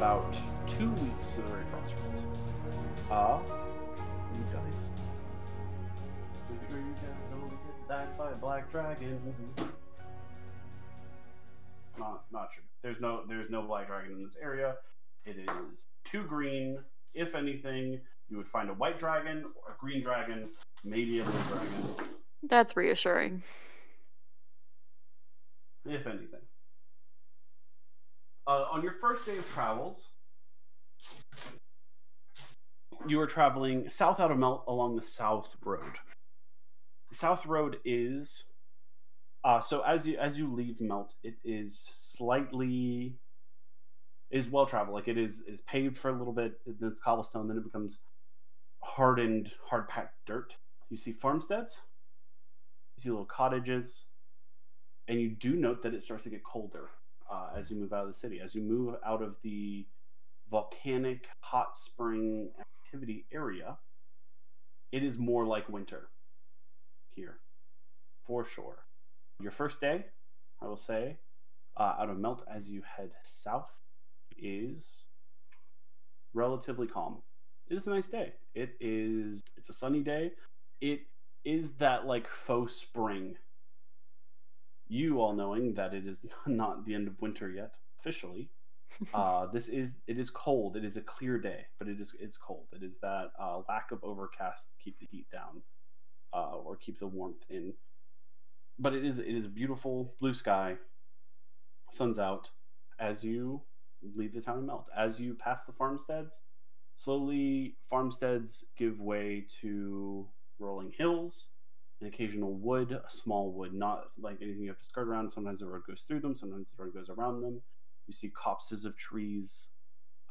about two weeks to the Rurry crossroads. Uh, you guys. Make sure you guys don't get attacked by a black dragon. Not, not true. There's no, there's no black dragon in this area. It is too green. If anything, you would find a white dragon, or a green dragon, maybe a blue dragon. That's reassuring. if anything. Uh, on your first day of travels, you are traveling south out of Melt along the South Road. The South Road is uh, so as you as you leave Melt, it is slightly is well traveled. Like it is is paved for a little bit, then it's cobblestone, then it becomes hardened, hard packed dirt. You see farmsteads, you see little cottages, and you do note that it starts to get colder uh, as you move out of the city. As you move out of the volcanic hot spring activity area, it is more like winter here, for sure. Your first day, I will say, uh, out of Melt as you head south, is relatively calm. It is a nice day. It is. It's a sunny day. It is that like faux spring you all knowing that it is not the end of winter yet officially. Uh, this is it is cold. It is a clear day but it is it's cold. It is that uh, lack of overcast to keep the heat down uh, or keep the warmth in. But it is it is a beautiful blue sky. Sun's out. As you leave the town of melt. As you pass the farmsteads slowly farmsteads give way to rolling hills an occasional wood, a small wood, not like anything you have to skirt around. Sometimes the road goes through them, sometimes the road goes around them. You see copses of trees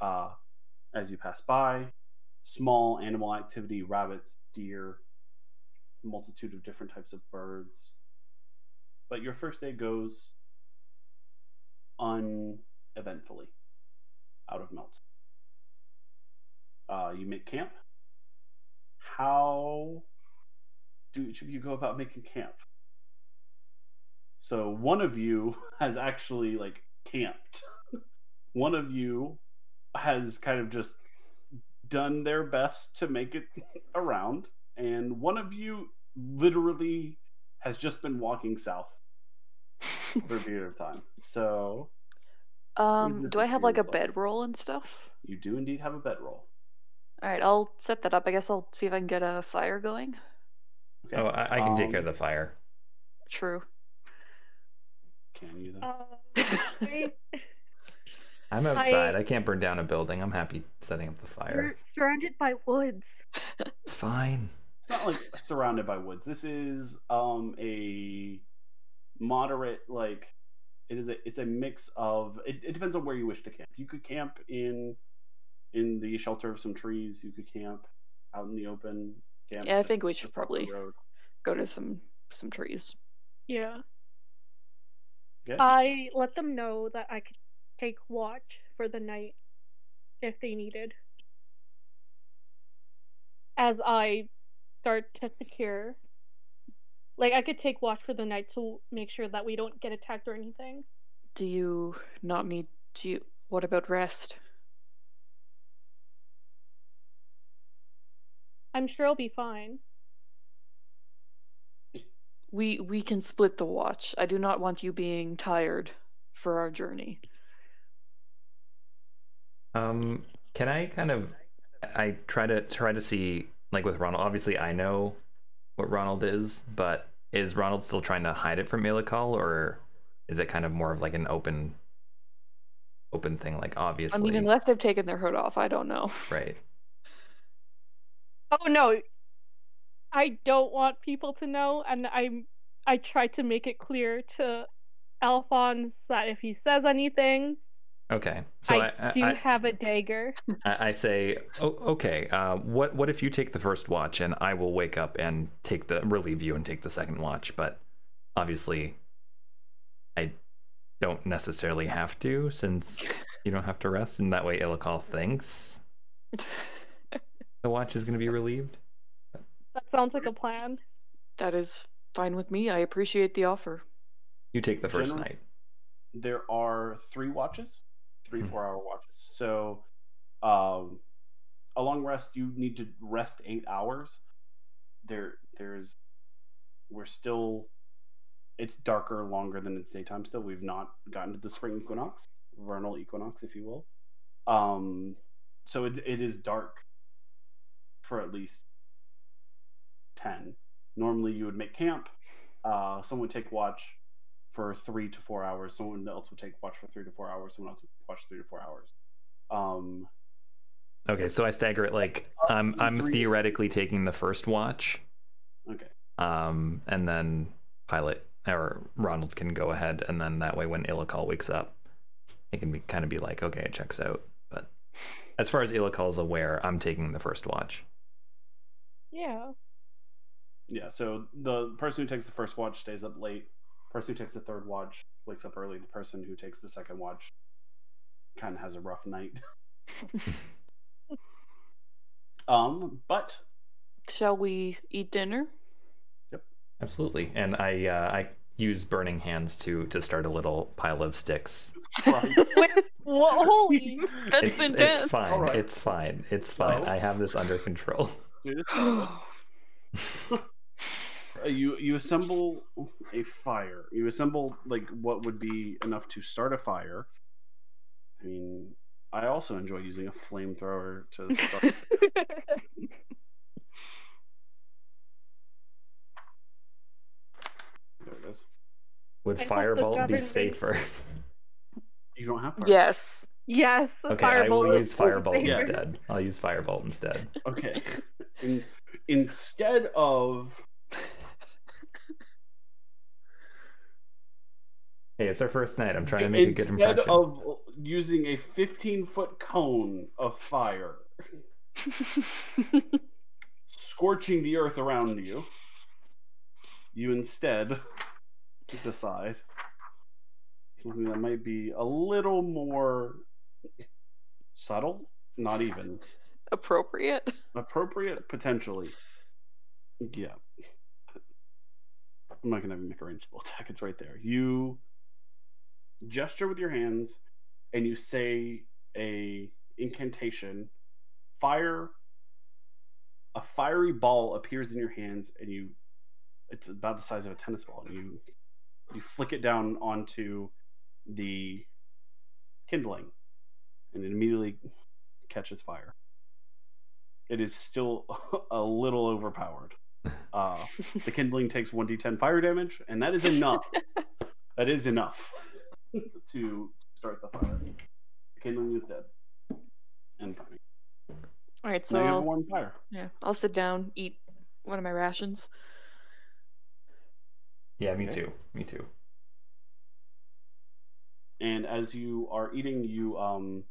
uh, as you pass by. Small animal activity, rabbits, deer, multitude of different types of birds. But your first day goes uneventfully out of Melt. Uh, you make camp. How do each of you go about making camp? So one of you has actually like camped. one of you has kind of just done their best to make it around, and one of you literally has just been walking south for a period of time. So Um, do I have like a bedroll and stuff? you do indeed have a bedroll. All right, I'll set that up. I guess I'll see if I can get a fire going. Okay. Oh, I, I can take Um, care of the fire. True. Can you then? Uh, I- I'm outside. I- I can't burn down a building. I'm happy setting up the fire. we're fire. surrounded by woods. It's fine. it's not like surrounded by woods. This is um a moderate like it is a it's a mix of it, it depends on where you wish to camp. You could camp in in the shelter of some trees. You could camp out in the open. Camp Yeah, I think we should just off the probably- Go to some some trees. Yeah. Okay. I let them know that I could take watch for the night if they needed. As I start to secure. Like, I could take watch for the night to make sure that we don't get attacked or anything. Do you not need to? What about rest? I'm sure I'll be fine. We we can split the watch. I do not want you being tired for our journey. Um, can I kind of? I try to try to see like with Ronald. Obviously, I know what Ronald is, but is Ronald still trying to hide it from Ilikhal, or is it kind of more of like an open, open thing? Like obviously, I mean, unless they've taken their hood off, I don't know. right? Oh no. I don't want people to know and I'm I try to make it clear to Alfonz that if he says anything, Okay, so I, I, I, do I, have a dagger. I I say, oh, okay. Uh, what what if you take the first watch and I will wake up and take the relieve you and take the second watch? But obviously, I don't necessarily have to since you don't have to rest, and that way Ilikhal thinks the watch is going to be relieved. That sounds like a plan. That is fine with me. I appreciate the offer. You take the first General- night. There are three watches three Hmm. four hour watches. So, um, a long rest you need to rest eight hours. There, there's, we're still, it's darker longer than it's daytime. Still, we've not gotten to the spring equinox, vernal equinox, if you will. Um, so it it is dark for at least ten. Normally, you would make camp. Uh, someone would take watch for three to four hours. Someone else would take watch for three to four hours. Someone else would watch three to four hours. Um, Okay, so I stagger it like I'm I'm theoretically taking the first watch, okay. um, and then pilot or Ronald can go ahead, and then that way when Ilikhal wakes up, it can be kind of be like, okay, it checks out. But as far as Ilikhal is aware, I'm taking the first watch. Yeah. Yeah. So the person who takes the first watch stays up late. Person who takes the third watch wakes up early. The person who takes the second watch kind of has a rough night. um, but Shall we eat dinner? Yep, absolutely, and I uh, I use burning hands to to start a little pile of sticks. Wait, wha- holy. That's it's, intense. it's fine. Alright. It's fine. It's fine. So- I have this under control. Dude, it's fine. Uh, you you assemble a fire. You assemble like what would be enough to start a fire. I mean, I also enjoy using a flamethrower to start. there it is. Would I hope the firebolt be government- safer? You don't have fire. yes. Yes. Okay, I will use is firebolt Yeah. instead. I'll use firebolt instead. Okay. In, instead of Hey, it's our first night. I'm trying to make a good impression. instead impression. of using a 15 foot cone of fire, scorching the earth around you, you instead decide something that might be a little more subtle, not even Appropriate. appropriate, potentially. Yeah. I'm not gonna you make a ranged spell attack. It's right there. You gesture with your hands, and you say a incantation. Fire. A fiery ball appears in your hands, and you. It's about the size of a tennis ball, and you you flick it down onto the kindling, and it immediately catches fire. It is still a little overpowered. Uh, the kindling takes 1d10 fire damage, and that is enough. that is enough to start the fire. The kindling is dead and burning. All right, So so now you have a I'll, warm fire. yeah, I'll sit down, eat one of my rations. yeah, me Okay. too. Me too. And as you are eating, you um,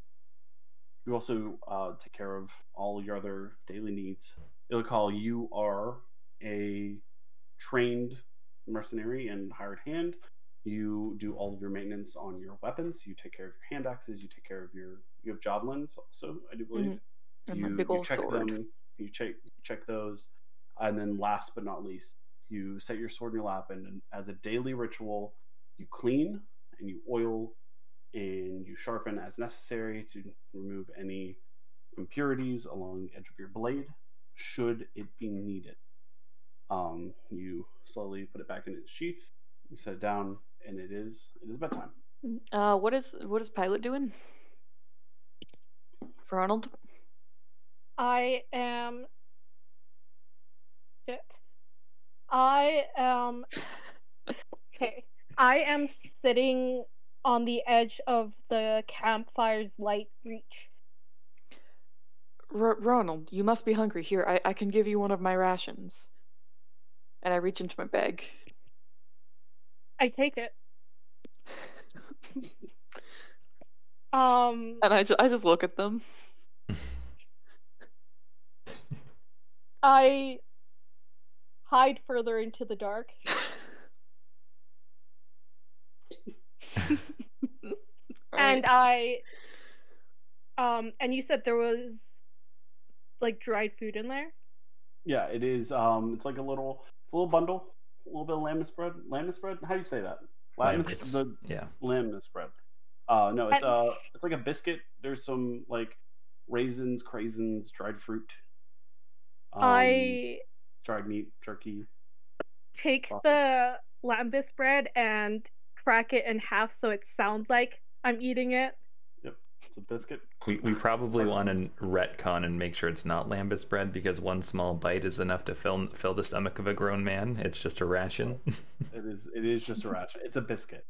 you also uh, take care of all your other daily needs. It'll call you are a trained mercenary and hired hand. You do all of your maintenance on your weapons. You take care of your hand axes. You take care of your you have javelins also. I do believe. And you, big you check sword. them. You check check those, and then last but not least, you set your sword in your lap, and, and as a daily ritual, you clean and you oil and you sharpen as necessary to remove any impurities along the edge of your blade, should it be needed. Um, you slowly put it back in its sheath. You set it down, and it is it is bedtime. Uh, what is what is Pilot doing? For Arnold? I am. Shit. I am. Okay. I am sitting on the edge of the campfire's light reach. R- Ronald, you must be hungry. Here, I, I can give you one of my rations. And I reach into my bag. I take it. Um. And I, ju- I just look at them. I hide further into the dark. And I um and you said there was like dried food in there? Yeah, it is. Um, it's like a little, it's a little bundle, a little bit of lamb bread. Lamb bread. How do you say that? Lamb the yeah. lamb bread. Uh, no, it's And- uh, it's like a biscuit. There's some like raisins, craisins, dried fruit. Um, I dried meat, jerky. take sausage. the lembas bread and crack it in half so it sounds like I'm eating it. Yep, it's a biscuit. We, we probably want to retcon and make sure it's not lembas bread because one small bite is enough to fill fill the stomach of a grown man. It's just a ration. It is. It is just a ration. It's a biscuit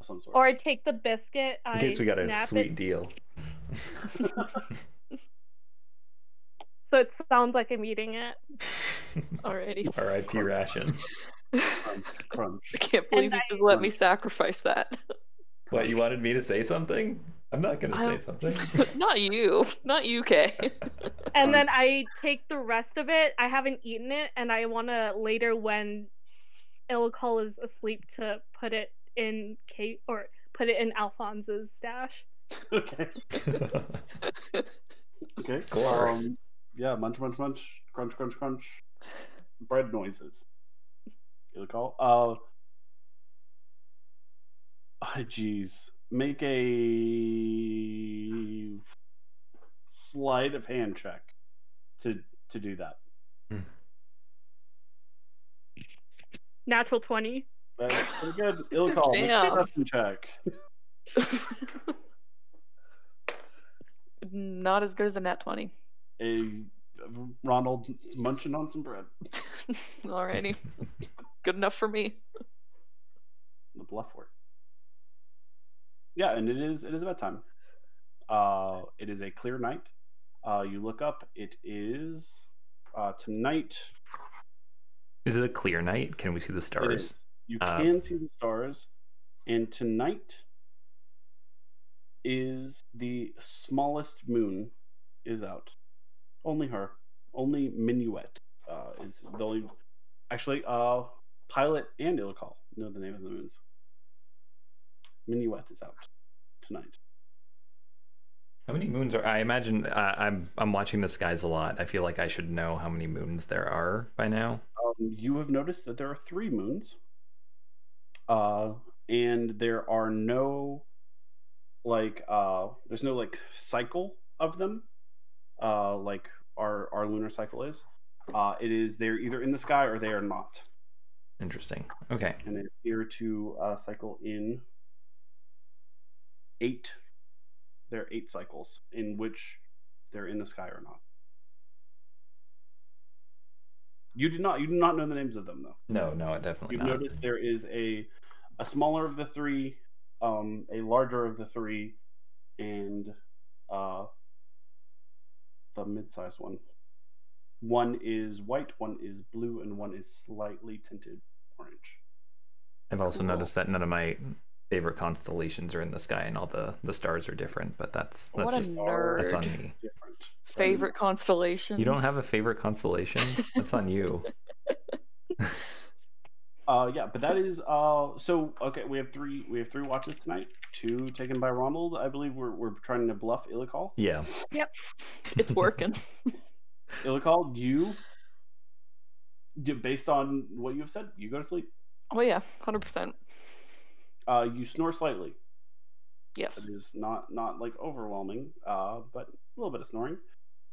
of some sort. Or I take the biscuit, In I case we got a sweet it deal. so it sounds like I'm eating it. Alrighty. R.I.P. ration. Crunch, crunch. I can't believe you I- just let me sacrifice that. What you wanted me to say something? I'm not gonna say something. not you. Not you, Kay. And then I take the rest of it. I haven't eaten it, and I want to later, when Ilkal is asleep, to put it in Kate or put it in Alfonz's stash. Okay. Okay. Score. Um, yeah, munch, munch, munch, crunch, crunch, crunch. Bread noises. You call. Uh. Jeez. Make a sleight of hand check to to do that. Natural twenty. That's pretty good. Ilikhal. Make a Damn. perception check. Not as good as a nat 20. A Ronald munching on some bread. Alrighty. Good enough for me. the bluff work. Yeah, and it is it is bedtime. Uh, it is a clear night. Uh, you look up. It is uh, tonight. Is it a clear night? Can we see the stars? You Uh, can see the stars, and tonight is the smallest moon is out. Only her. Only Minuet uh, is the only. Actually, uh, Pilot and Ilkal know the name of the moons. Minuet is out tonight. How many moons are? I imagine uh, I'm I'm watching the skies a lot. I feel like I should know how many moons there are by now. Um, you have noticed that there are three moons, uh, and there are no like uh, there's no like cycle of them, uh, like our our lunar cycle is. Uh, it is they're either in the sky or they are not, Interesting. Okay. and they appear to uh, cycle in eight. There are eight cycles in which they're in the sky or not. You do not you do not know the names of them though. No, no, I definitely You've not. noticed there is a a smaller of the three, um, a larger of the three, and uh, the mid-sized one. One is white, one is blue, and one is slightly tinted orange. I've also Cool. noticed that none of my favorite constellations are in the sky, and all the the stars are different. But that's that's What a just nerd. that's on me. Different. Favorite constellations. You don't have a favorite constellation? That's on you. Uh, yeah, but that is uh. So okay, we have three. We have three watches tonight. Two taken by Ronald. I believe we're we're trying to bluff Ilikhal. Yeah. Yep it's working. Ilikhal, you. you- Based on what you have said, you go to sleep. oh yeah, hundred percent. Uh, you snore slightly. Yes. It is not not like overwhelming, uh, but a little bit of snoring.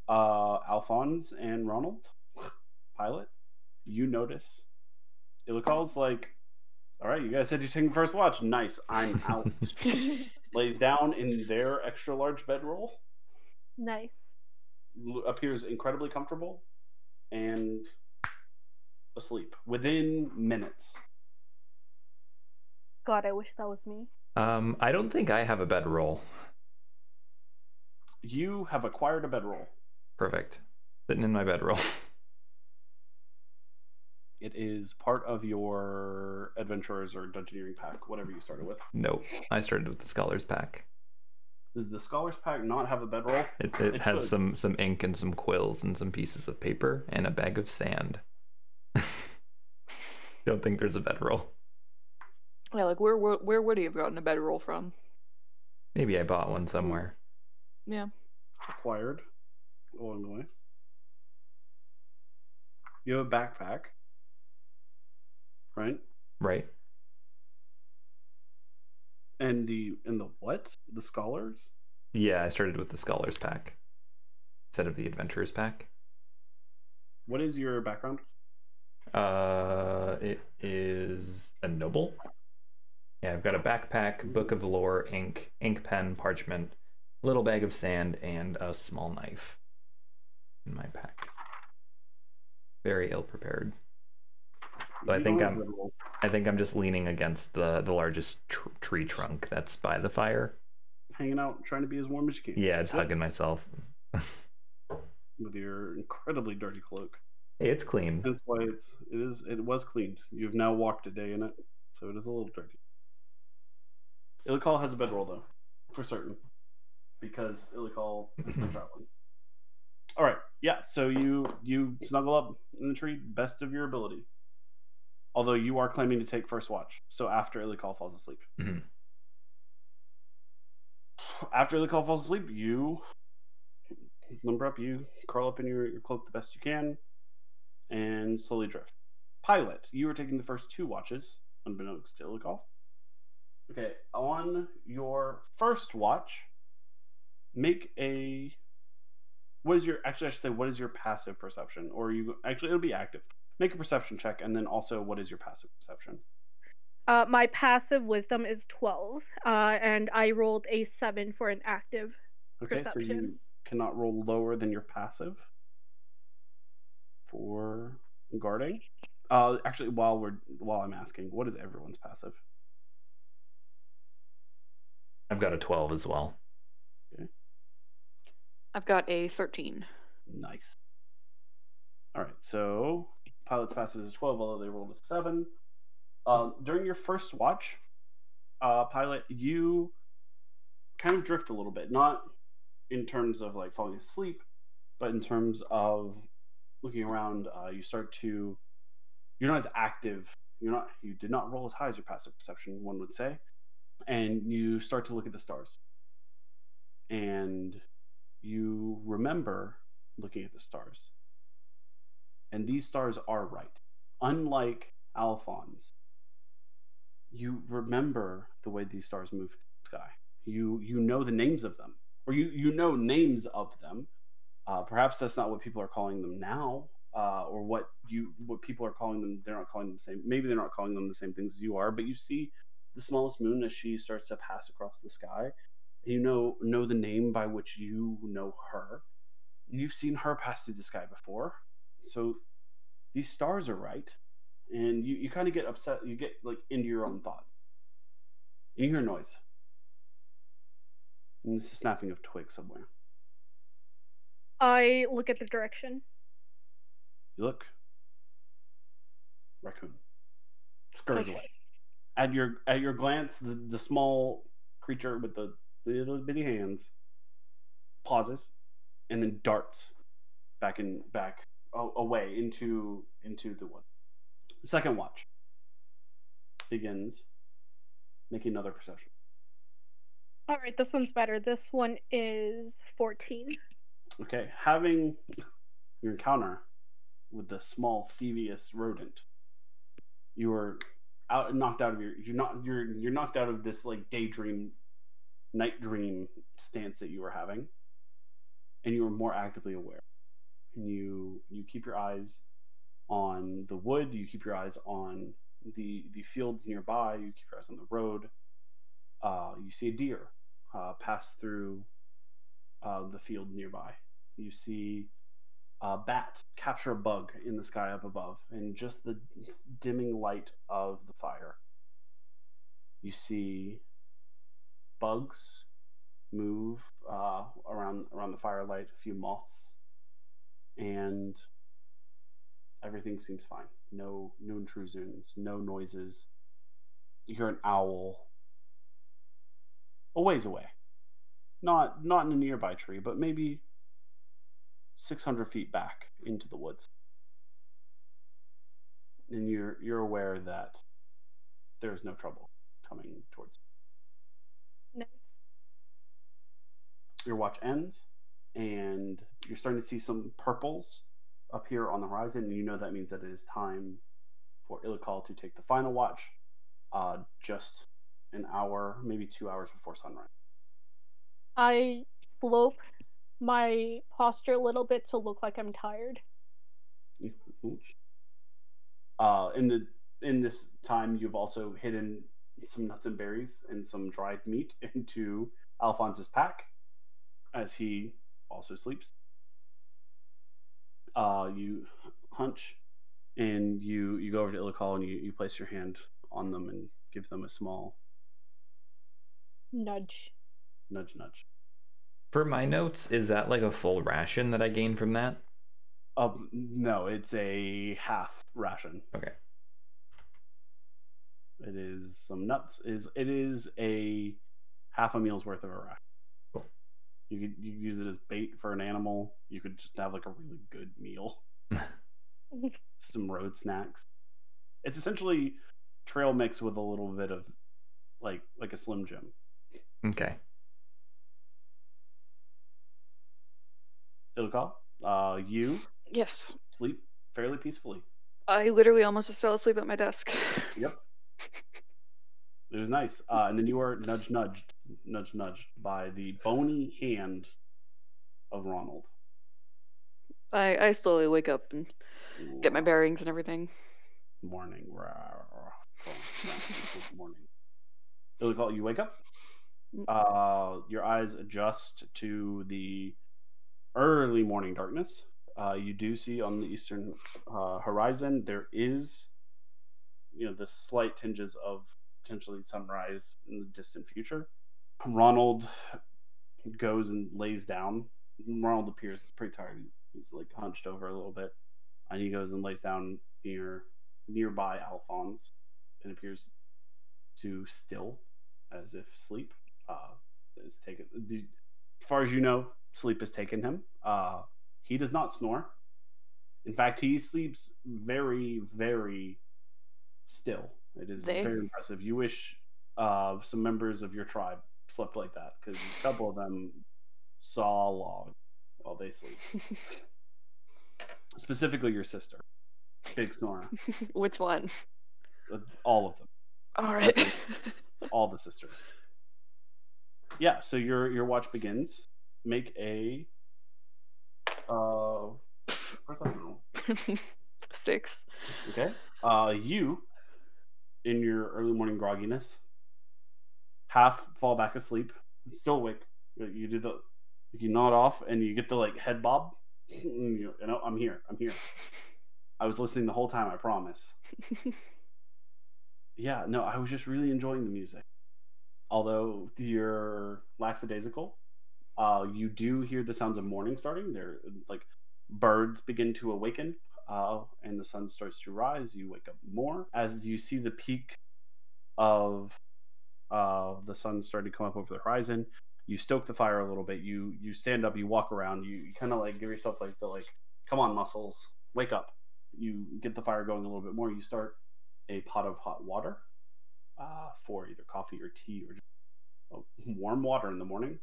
Uh, Alfonz and Ronald, pilot, you notice. Ilikhal's like, all right, you guys said you're taking first watch. Nice, I'm out. Lays down in their extra large bedroll, Nice. L- appears incredibly comfortable, and asleep within minutes. God, I wish that was me. Um, I don't think I have a bedroll. You have acquired a bedroll. Perfect. Sitting in my bedroll. It is part of your adventurers or dungeoneering pack, whatever you started with. nope. I started with the scholars pack. Does the scholars pack not have a bedroll? It, it It has should. some some ink and some quills and some pieces of paper and a bag of sand. don't think there's a bedroll. Yeah, like where, where where would he have gotten a bedroll from? Maybe I bought one somewhere. Yeah. Acquired along the way. You have a backpack, right? Right. And the and the what? The scholars? Yeah, I started with the Scholars pack instead of the Adventurers pack. What is your background? Uh, it is a noble. Yeah, I've got a backpack, book of lore, ink, ink pen, parchment, little bag of sand, and a small knife in my pack. Very ill prepared. So I think I'm- I think I'm just leaning against the the largest tr- tree trunk that's by the fire. hanging out, trying to be as warm as you can. Yeah, it's Yep. hugging myself. with your incredibly dirty cloak. Hey, it's clean. That's why it's it is it was cleaned. You've now walked a day in it, so it is a little dirty. Ilikhal has a bedroll though, for certain, because Ilikhal has been traveling. All right, yeah. So you you snuggle up in the tree, best of your ability. Although you are claiming to take first watch, so after Ilikhal falls asleep. Mhm. After Ilikhal falls asleep, you limber up, you curl up in your, your cloak the best you can, and slowly drift. Pilot, you are taking the first two watches, unbeknownst to Ilikhal. Okay, on your first watch, make a. What is your actually? I should say, what is your passive perception? Or you actually, it'll be active. Make a perception check, and then also, what is your passive perception? Uh, my passive wisdom is 12, uh, and I rolled a 7 for an active. Okay, so you cannot roll lower than your passive for guarding. Uh, actually, while we're while I'm asking, what is everyone's passive? I've got a 12 as well. Okay. I've got a 13. Nice. All right, so pilot's passive is a 12, although they rolled a 7. Um, during your first watch, uh, pilot, you kind of drift a little bit, not in terms of like falling asleep, but in terms of looking around. Uh, you start to, you're not as active. You're not, you did not roll as high as your passive perception, one would say, and you start to look at the stars, and you remember looking at the stars. And these stars are right. Unlike Alfonz, you remember the way these stars move through the sky. You you know the names of them, or you you know names of them. Uh, perhaps that's not what people are calling them now, uh, or what you what people are calling them. They're not calling them the same. Maybe they're not calling them the same things as you are. But you see the smallest moon as she starts to pass across the sky. You know know the name by which you know her. You've seen her pass through the sky before, so these stars are right and you, you kind of get upset you get like into your own thoughts. And you hear noise. And it's the snapping of twigs somewhere. I look at the direction. you look. Raccoon. Scurries Okay. away. At your at your glance the, the small creature with the little bitty hands pauses and then darts back and back away into into the wood second watch begins making another perception All right, this one's better. This one is 14. okay having your encounter with the small thievius rodent you are out knocked out of your you're not you're you're knocked out of this like daydream night dream stance that you were having and you are more actively aware and you you keep your eyes on the wood you keep your eyes on the the fields nearby you keep your eyes on the road uh, you see a deer uh, pass through uh, the field nearby. You see a bat capture a bug in the sky up above and just the dimming light of the fire. You see bugs move uh, around around the firelight a few moths and everything seems fine. No no intrusions no noises. You hear an owl a ways away. Not not in a nearby tree but maybe 600 feet back into the woods. And you're you're aware that there's no trouble coming towards Nice. your watch ends and you're starting to see some purples appear on the horizon and you know that means that it is time for Ilikhal to take the final watch uh, just an hour, maybe two hours before sunrise. I slope my posture a little bit to look like I'm tired. Uh, in the in this time, you've also hidden some nuts and berries and some dried meat into Alfonz's pack as he also sleeps. Uh, you hunch and you you go over to Ilikhal and you, you place your hand on them and give them a small Nudge. nudge nudge. For my notes, is that like a full ration that I gain from that? Um, no, it's a half ration. Okay. It is some nuts. Is it is a half a meal's worth of a ration. Cool. You could you could use it as bait for an animal. You could just have like a really good meal. some road snacks. It's essentially trail mix with a little bit of like like a slim jim. Okay. Ilkal, uh, you Yes. sleep fairly peacefully. I literally almost just fell asleep at my desk. Yep. It was nice. Uh, and then you are nudge nudged, nudge nudged by the bony hand of Ronald. I, I slowly wake up and get my bearings and everything. Morning. Morning. Ilkal, you wake up. Mm. Uh, your eyes adjust to the early morning darkness. Uh, you do see on the eastern uh, horizon there is, you know, the slight tinges of potentially sunrise in the distant future. Ronald goes and lays down. Ronald appears pretty tired. He's like hunched over a little bit, and he goes and lays down near nearby Alfonz and appears to still, as if sleep uh, is taken. As far as you know, sleep has taken him. Uh, he does not snore. In fact, he sleeps very, very still. It is They- very impressive. You wish uh, some members of your tribe slept like that because a couple of them saw log while they sleep. Specifically, your sister, Big Snorer. Which one? All of them, All right. all the sisters. Yeah. So your your watch begins. Make a uh. Six. Okay. Uh, you, in your early morning grogginess, half fall back asleep, still awake. You do the, you nod off, and you get the like head bob. You know, I'm here. I'm here. I was listening the whole time. I promise. Yeah. No, I was just really enjoying the music. Although you're lackadaisical, uh, you do hear the sounds of morning starting. They're like birds begin to awaken uh, and the sun starts to rise. You wake up more as you see the peak of uh, the sun started to come up over the horizon. You stoke the fire a little bit. You you stand up. You walk around. You, you kind of like give yourself like the like, come on, muscles, wake up. You get the fire going a little bit more. You start a pot of hot water uh, for either coffee or tea or just uh, warm water in the morning,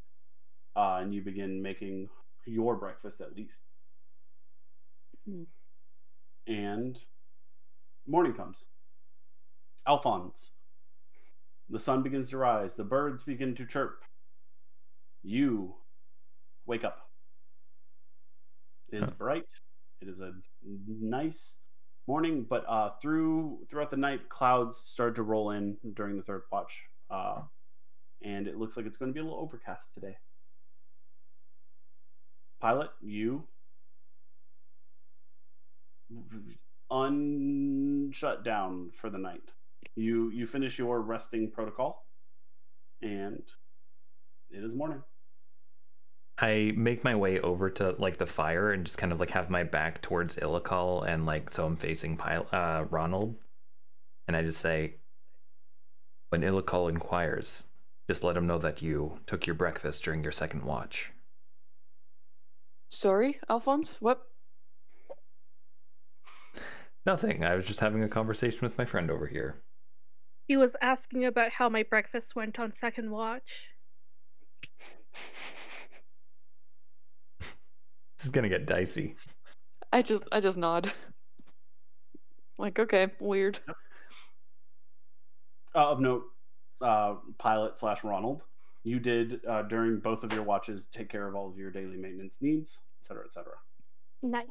uh, and you begin making your breakfast at least. Hmm. And morning comes. Alfonz. The sun begins to rise. The birds begin to chirp. You wake up. It is bright. It is a nice morning, but uh, through throughout the night, clouds start to roll in during the third watch, uh, and it looks like it's going to be a little overcast today. Pilot, you unshut down for the night. You you finish your resting protocol, and it is morning. I make my way over to like the fire and just kind of like have my back towards Ilikhal and like so I'm facing Pil- uh, Ronald, and I just say, when Ilikhal inquires, just let him know that you took your breakfast during your second watch. Sorry, Alfonz? What? Nothing. I was just having a conversation with my friend over here. He was asking about how my breakfast went on second watch. This is gonna get dicey. I just I just nod. Like, okay, weird. Uh, of note, uh, pilot slash Ronald, you did uh, during both of your watches take care of all of your daily maintenance needs, et cetera, et cetera. Nice.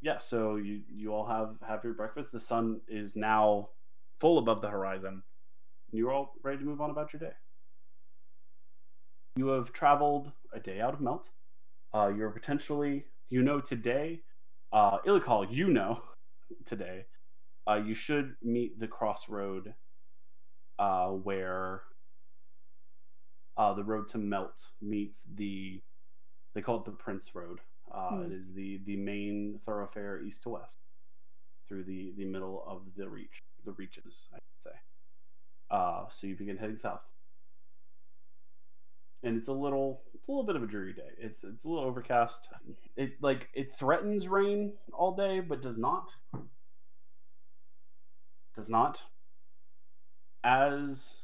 Yeah, so you you all have have your breakfast. The sun is now full above the horizon. You're all ready to move on about your day. You have traveled a day out of Melt. Uh, you're potentially, you know, today, uh, Ilikhal, you know, today, uh, you should meet the crossroad uh, where uh, the road to Melt meets the, they call it the Prince Road. Uh, Hmm. It is the the main thoroughfare east to west through the the middle of the reach, the reaches, I'd say. Uh, so you begin heading south and it's a little it's a little bit of a dreary day. It's it's a little overcast. It like it threatens rain all day, but does not. Does not. As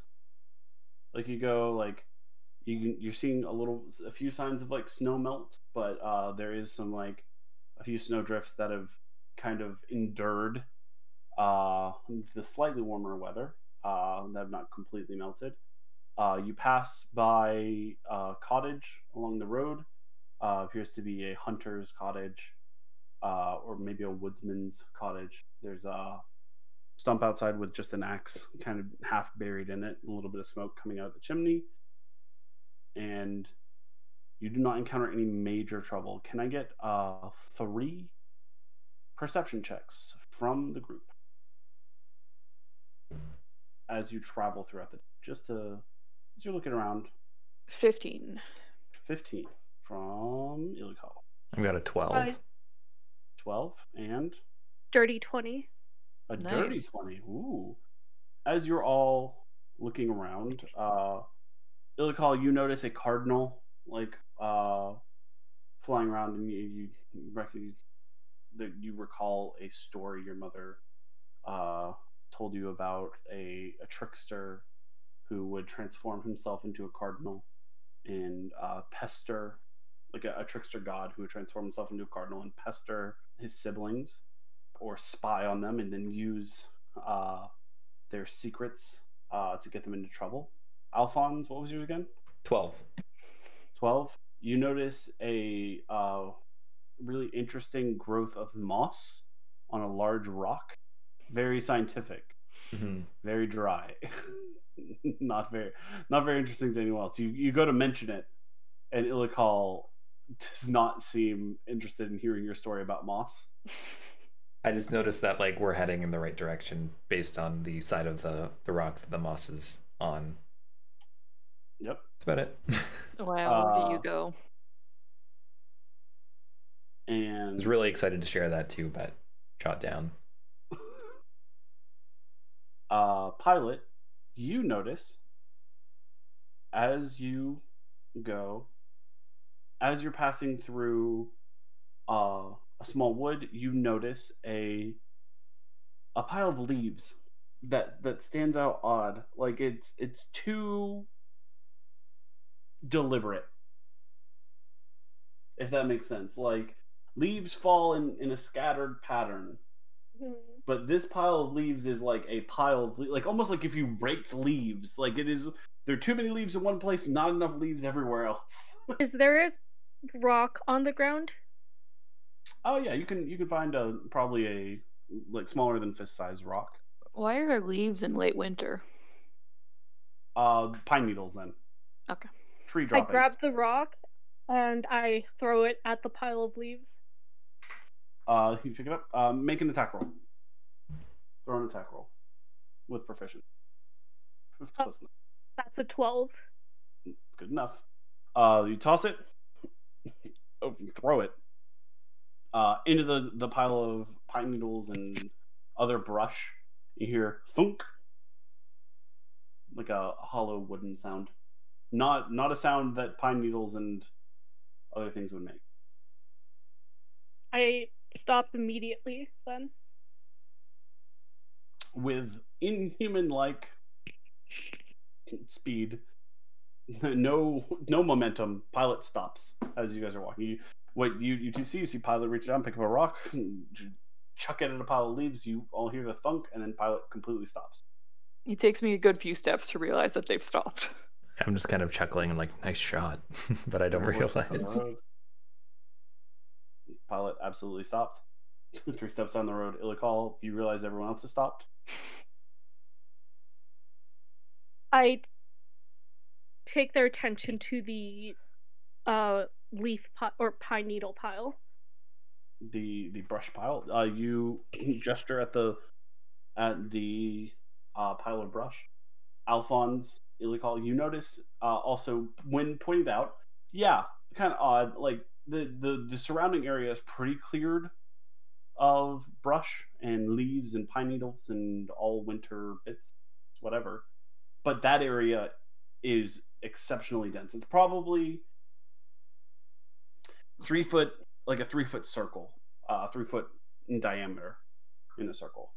like you go like you you're seeing a little a few signs of like snow melt, but uh there is some like a few snow drifts that have kind of endured uh the slightly warmer weather uh that have not completely melted. Uh, you pass by a cottage along the road. Uh, appears to be a hunter's cottage, uh, or maybe a woodsman's cottage. There's a stump outside with just an axe, kind of half buried in it, a little bit of smoke coming out of the chimney. And you do not encounter any major trouble. Can I get uh, three perception checks from the group as you travel throughout the just to as you're looking around 15. 15 from Ilikhal. I've got a 12. Uh, 12 and dirty 20. a dirty 20 ooh as you're all looking around uh Ilikhal, you notice a cardinal like uh flying around and you you recognize that you recall a story your mother uh told you about a, a trickster who would transform himself into a cardinal and uh pester like a, a trickster god who would transform himself into a cardinal and pester his siblings or spy on them and then use uh, their secrets uh, to get them into trouble. Alfonz, what was yours again? 12. 12. You notice a uh, really interesting growth of moss on a large rock. Very scientific, Mhm. very dry. not very not very interesting to anyone else. You you go to mention it and Ilikhal does not seem interested in hearing your story about moss. I just noticed that like we're heading in the right direction based on the side of the, the rock that the moss is on. Yep. That's about it. Wow, where Uh, do you go? And I was really excited to share that too, but shot down. Uh, pilot, you notice as you go, as you're passing through uh, a small wood, you notice a a pile of leaves that that stands out odd. Like it's it's too deliberate. If that makes sense. Like leaves fall in, in a scattered pattern but this pile of leaves is like a pile of le- like almost like if you raked leaves like it is there are too many leaves in one place not enough leaves everywhere else Is there a rock on the ground? oh yeah you can you can find a probably a like smaller than fist size rock Why are there leaves in late winter? uh pine needles then Okay. tree I grab the rock and I throw it at the pile of leaves. Uh you pick it up Uh, make an attack roll throw an attack roll with proficient if Oh. close enough That's a 12. good enough. Uh, you toss it, oh, throw it uh, into the, the pile of pine needles and other brush. You hear thunk, like a hollow wooden sound. Not not a sound that pine needles and other things would make. I stop immediately then. With inhuman like speed, no no momentum. Pilot stops as you guys are walking. You, what you you two see? You see pilot reach down, pick up a rock, chuck it at a pile of leaves. You all hear the thunk, and then pilot completely stops. It takes me a good few steps to realize that they've stopped. I'm just kind of chuckling and like, nice shot, but I don't realize. Down the road. Pilot absolutely stopped. Three steps down the road, Ilikhal, you realize everyone else has stopped. I take their attention to the uh leaf pi- or pine needle pile. The the brush pile. Uh, you gesture at the at the uh, pile of brush. Alfonz, Ilikhal, you notice uh, also when pointed out, yeah, kind of odd. Like the, the the surrounding area is pretty cleared of brush and leaves and pine needles and all winter bits, whatever. But that area is exceptionally dense. It's probably three foot, like a three foot circle, uh, three foot in diameter in a circle.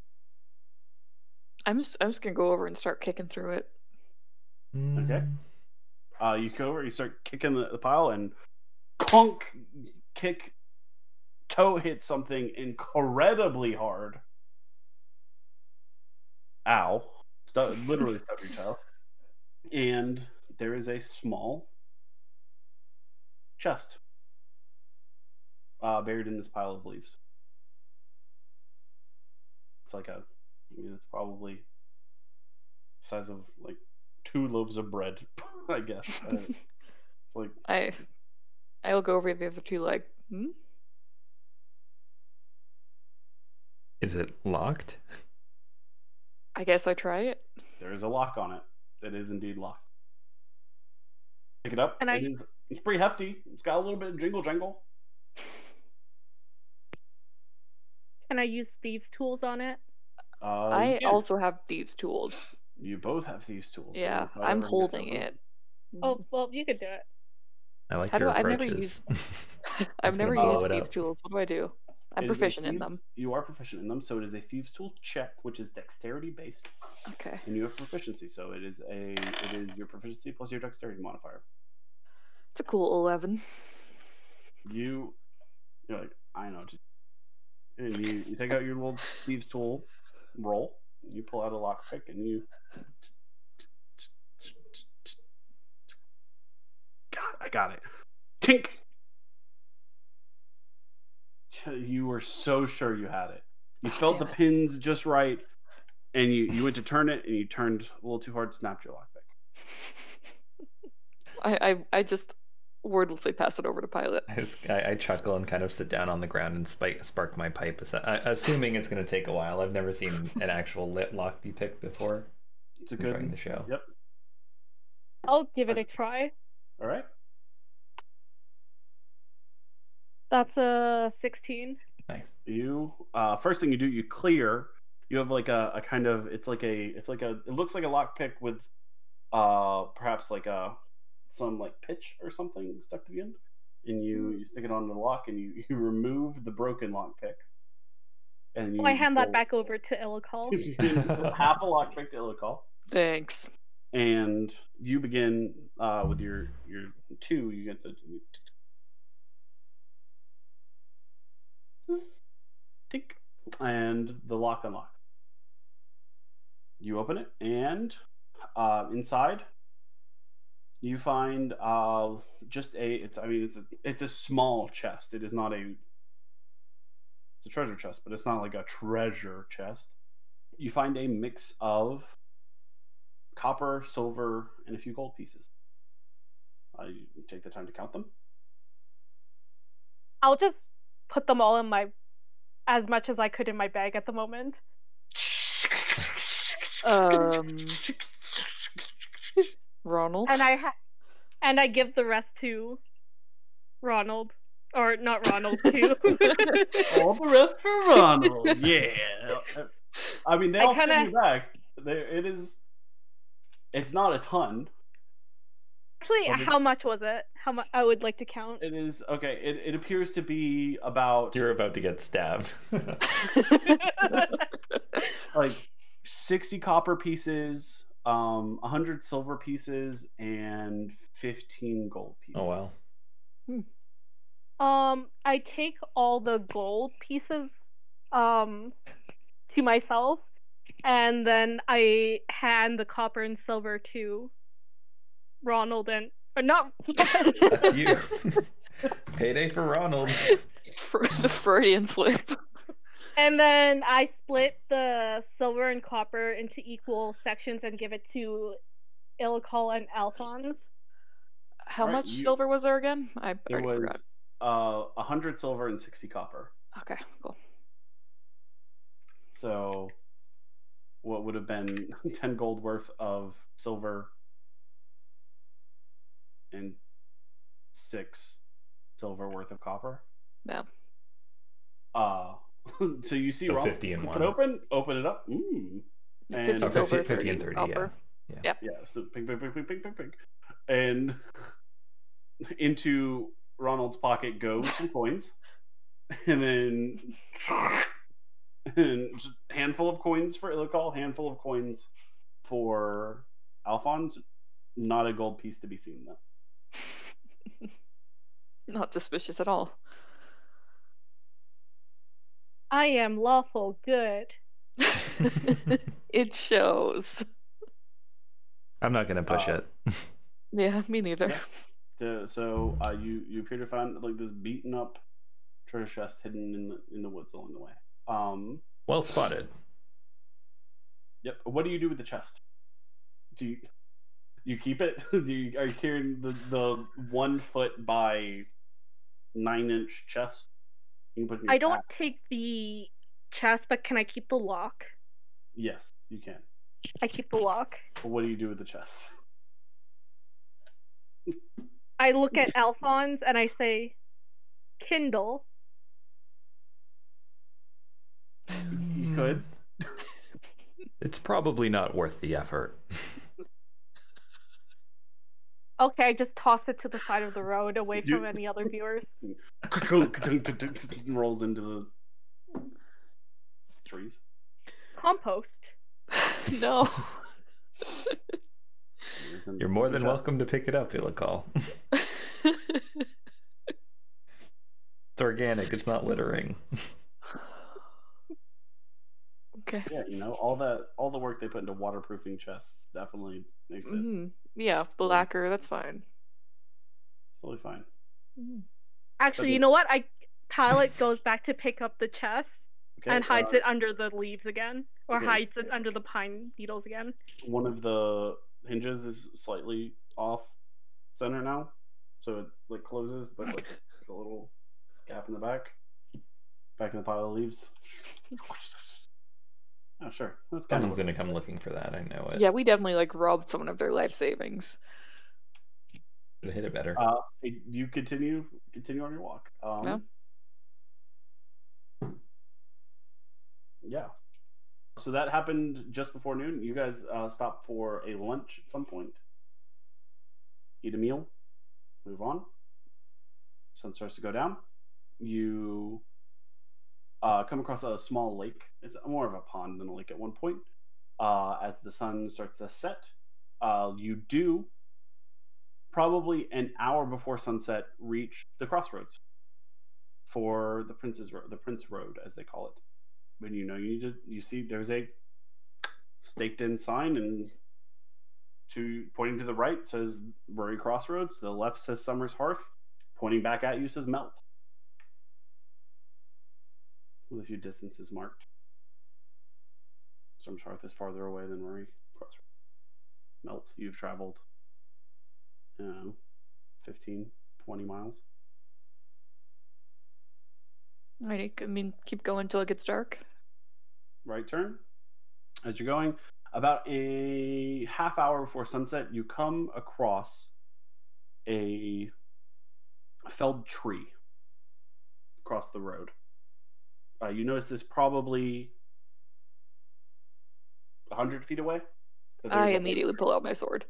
I'm just I'm just gonna go over and start kicking through it. Okay. Uh, you go over, you start kicking the, the pile, and clunk, kick, toe hit something incredibly hard. Ow. Literally stubbed your toe. And there is a small chest uh, buried in this pile of leaves. It's like a, I mean, it's probably size of like two loaves of bread, I guess. It's like I I'll go over the other two like, hmm? Is it locked? I guess I try it. there is a lock on it. It is indeed locked. Pick it up. And I- it is, it's pretty hefty. It's got a little bit of jingle jangle. Can I use thieves' tools on it? Uh, I you can. also have thieves' tools. You both have these tools. Yeah, however I'm holding it. Oh, well, you could do it. I like How do your I- I've never approaches. I've never used follow thieves' up. tools. What do I do? I'm It is a proficient in them. You are proficient in them, so it is a thieves' tool check, which is dexterity based, Okay. and you have proficiency. So it is a it is your proficiency plus your dexterity modifier. It's a cool eleven. You you're like I know, what to do." and you you take out your little thieves' tool, roll, you pull out a lockpick, and you. I got it. Tink. You were so sure you had it. You Oh, felt the it. pins just right, and you you went to turn it, and you turned a little too hard, snapped your lockpick. I, I I just wordlessly pass it over to Pilot. I, just- I- I chuckle and kind of sit down on the ground and spike, spark my pipe, assuming it's going to take a while. I've never seen an actual lit lock be picked before. It's a Enjoying good. the show. Yep. I'll give it a try. All right. That's a 16. Nice. you uh first thing you do you clear you have like a, a kind of it's like a it's like a it looks like a lockpick with uh perhaps like a some like pitch or something stuck to the end and you you stick it on the lock and you you remove the broken lockpick and you Oh, I hand that back over to Ilikhal. you half a lockpick to Ilikhal Thanks. and you begin uh with your your two you get the tick and the lock unlocks you open it and uh inside you find uh just a it's i mean it's a it's a small chest it is not a it's a treasure chest but it's not like a treasure chest you find a mix of copper, silver, and a few gold pieces. Uh, you take the time to count them. I'll just put them all in my as much as I could in my bag at the moment. Um, Ronald. And I ha- and I give the rest to Ronald or not Ronald too. All the rest for Ronald. yeah. I mean, they I all fit kinda- in your bag. There, it is. It's not a ton. Actually, Well, how much was it? How much I would like to count. It is okay. It, it appears to be about You're about to get stabbed. like sixty copper pieces, um, hundred silver pieces, and fifteen gold pieces. oh wow. Hmm. Um, I take all the gold pieces um to myself and then I hand the copper and silver to Ronald and or not. That's you. Payday for Ronald. For the Freudian slip. and then I split the silver and copper into equal sections and give it to Ilikhal and Alfonz. How Alright, much you- silver was there again? I It already was forgot. uh, 100 silver and 60 copper. Okay, cool. So, what would have been 10 gold worth of silver and six silver worth of copper. Yeah. Uh, so you see So Ronald 50 and one. it open, open it up. Mm. And- 50 Oh, silver, 50, 50 and 30, yeah. copper. Yeah, so ping, ping, ping, ping, ping, ping, ping. And into Ronald's pocket go some coins. And then and handful of coins for Ilikhal, handful of coins for Alfonz. Not a gold piece to be seen though. Not suspicious at all. I am lawful good. it shows. I'm not gonna push Uh, it. Yeah, me neither. Yeah. So uh, you you appear to find like this beaten up treasure chest hidden in the in the woods along the way. Um, Well spotted. Yep. What do you do with the chest? Do you you keep it? Do you are you carrying the the one foot by nine inch chest? You can put it in your I don't pack. take the chest, but can I keep the lock? Yes, you can. I keep the lock. But what do you do with the chest? I look at Alfonz and I say, Kindle. You could. It's probably not worth the effort. Okay, I just toss it to the side of the road away from any other viewers. rolls into the trees. Compost. no. You're more than welcome to pick it up, Ilikhal. It's organic, it's not littering. Okay. Yeah, you know all that all the work they put into waterproofing chests definitely makes it hmm Yeah, the lacquer, that's fine. totally fine. Mhm. Actually, Okay. you know what? I Pilot goes back to pick up the chest Okay. and hides uh, it under the leaves again, or okay. hides it under the pine needles again. one of the hinges is slightly off center now, so it like closes, but like a little gap in the back, back in the pile of leaves. Oh, sure, that's kind Someone's gonna come looking for that, I know it. Yeah, we definitely like robbed someone of their life savings. Should have hit it better. Uh, you continue continue on your walk. Um, Yeah. yeah. So that happened just before noon. You guys uh, stopped for a lunch at some point. Eat a meal. Move on. Sun starts to go down. You uh, come across a small lake. It's more of a pond than a lake at one point. Uh, as the sun starts to set, uh, you do probably an hour before sunset reach the crossroads for the prince's road the prince road as they call it when you know you need to you see there's a staked in sign and to pointing to the right says Rurry Crossroads. The left says Summer's Hearth. Pointing back at you says Melt. With a few distances marked. Summer's Hearth is farther away than Crossroads. Melt, you've traveled I don't know, 15, 20 miles. Alrighty, I mean, keep going until it gets dark. right turn. As you're going, about a half hour before sunset, you come across a felled tree across the road. Uh, you notice this probably 100 feet away. I immediately pull out my sword.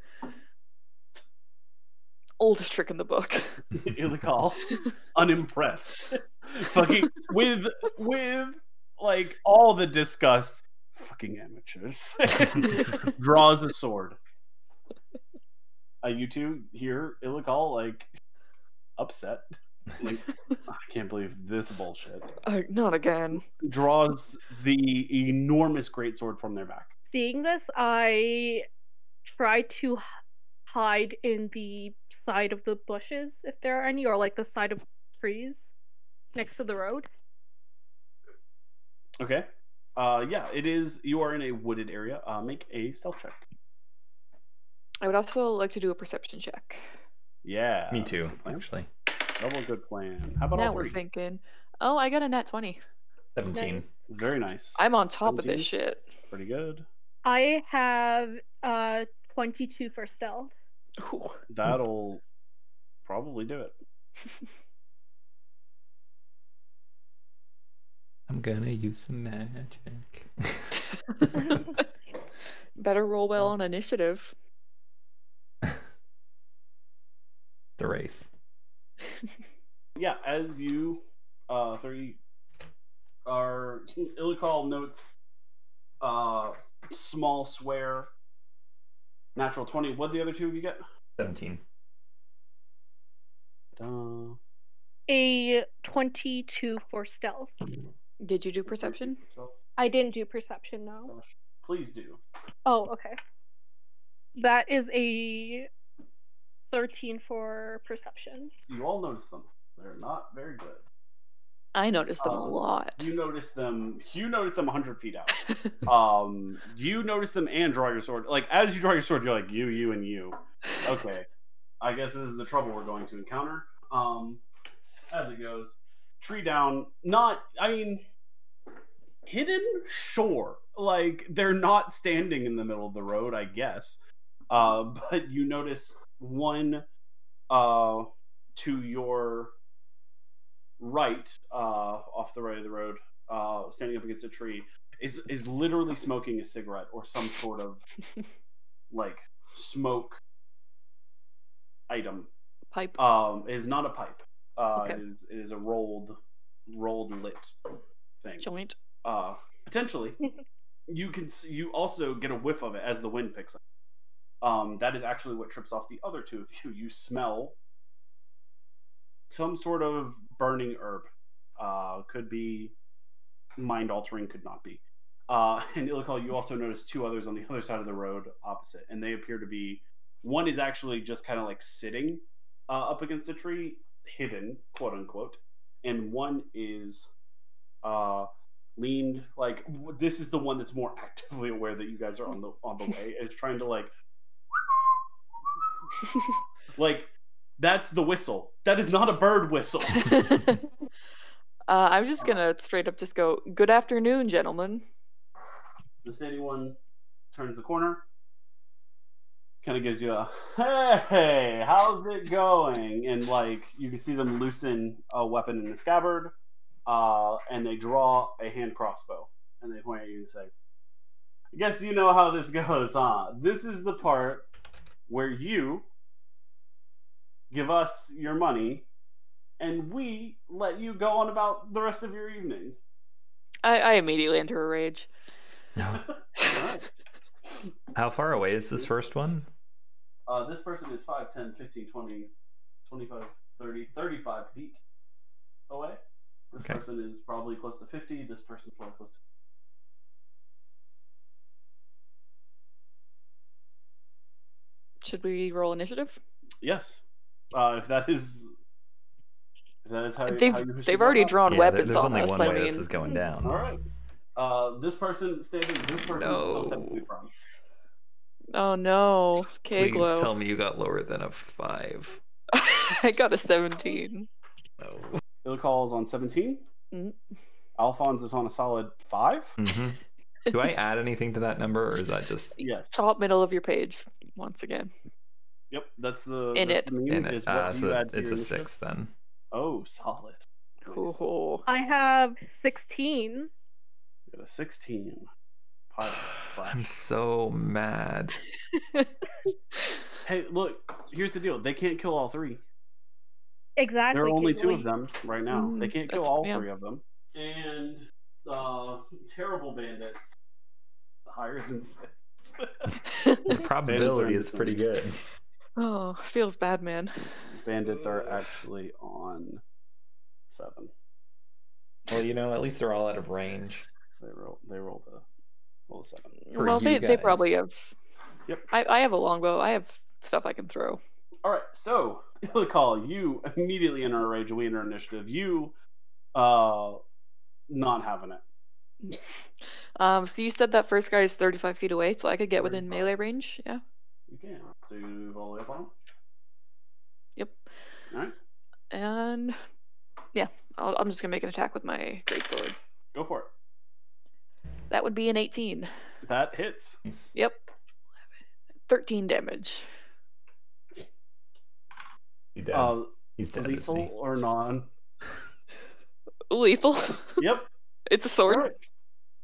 Oldest trick in the book. Ilikhal, unimpressed, fucking with with like all the disgust. Fucking amateurs. Draws a sword. Uh, you two hear Ilikhal like upset. Like I can't believe this bullshit. Uh, not again. Draws the enormous greatsword from their back. Seeing this, I try to hide in the side of the bushes, if there are any, or like the side of trees next to the road. Okay. Uh, yeah, it is. You are in a wooded area. Uh, make a stealth check. I would also like to do a perception check. Yeah. Me too, actually. Double good plan. How about now all we're thinking. Oh, I got a nat 20. 17. Nice. Very nice. I'm on top of this shit. Pretty good. I have uh 22 for stealth. Ooh. That'll probably do it. I'm gonna use some magic. Better roll well on initiative. the race. Yeah, as you uh three are Ilikhal notes uh small swear natural 20. What the other two of you get? 17. Uh, A 22 for stealth. Did you do perception? I didn't do perception, no. Please do. Oh, okay. That is a 13 for perception. You all notice them. They're not very good. I noticed them a Um, lot. You notice them. You notice them 100 feet out. um, you notice them and draw your sword. Like as you draw your sword, you're like you, you, and you. Okay, I guess this is the trouble we're going to encounter. Um, as it goes, tree down. Not. I mean, hidden. Sure. Like they're not standing in the middle of the road. I guess. Uh, but you notice one. Uh, to your right, uh, off the right of the road, uh, standing up against a tree, is is literally smoking a cigarette or some sort of like smoke item. Pipe. Um, it is not a pipe. Uh, Okay. it is it is a rolled rolled lit thing. Joint. Uh, potentially, you can see, you also get a whiff of it as the wind picks up. Um, that is actually what trips off the other two of you. You smell some sort of burning herb. Uh, could be mind altering, could not be. Uh, and Ilikhal, you also notice two others on the other side of the road opposite, and they appear to be. One is actually just kind of like sitting uh, up against a tree, hidden, quote unquote, and one is uh, leaned like this is the one that's more actively aware that you guys are on the on the way. Is trying to like like that's the whistle. That is not a bird whistle. uh, I'm just gonna straight up just go, Good afternoon, gentlemen. the steady one turns the corner, kind of gives you a hey, how's it going? And like you can see them loosen a weapon in the scabbard, uh, and they draw a hand crossbow, and they point at you and say, "I guess you know how this goes, huh? This is the part where you give us your money." And we let you go on about the rest of your evening. I, I immediately enter a rage. Alright. How far away is this first one? Uh, this person is 5, 10, 15, 20, 25, 30, 35 feet away. This Okay. person is probably close to 50. This person's probably close to. Should we roll initiative? Yes. Uh, if that is. If that is how, They've how you they've already about drawn Yeah, there- weapons there's on only us. one I way mean, this is going down. All right. Uh, this person standing. This person is still No. technically prone. oh no, Please KGlow. tell me you got lower than a five. I got a 17. No. Ilikhal is on 17. Mm. Alfonz is on a solid 5. hmm Do I add anything to that number, or is that just Yes. Top middle of your page, once again. Yep. That's the. In that's it. The mean, in it? is what Uh, so you add to it's a initiative? six then. Oh, solid. Nice. Oh, I have 16. Got a 16. Pilot. I'm so mad. Hey, look, here's the deal. They can't kill all three. Exactly. There are only two Lee. of them right now. Mm, they can't kill all yeah. three of them. And uh, terrible bandits. Higher than six. The probability is pretty good. oh, feels bad, man. bandits are actually on seven. Well, you know, at least they're all out of range. They roll. They rolled a roll a seven. For well, you they, they probably have. Yep. I, I have a longbow. I have stuff I can throw. All right. So Ilikhal, you immediately enter a rage. We enter initiative. You, uh, not having it. Um, so you said that first guy is 35 feet away, so I could get within melee range. Yeah. You can. So you move all the way up on him. Yep. All right. And yeah, I'll, I'm just gonna make an attack with my greatsword. Go for it. That would be an 18. That hits. Yep. 13 damage. He's dead. Uh, He's dead. lethal he? or non? Lethal. Yep. It's a sword. Alright.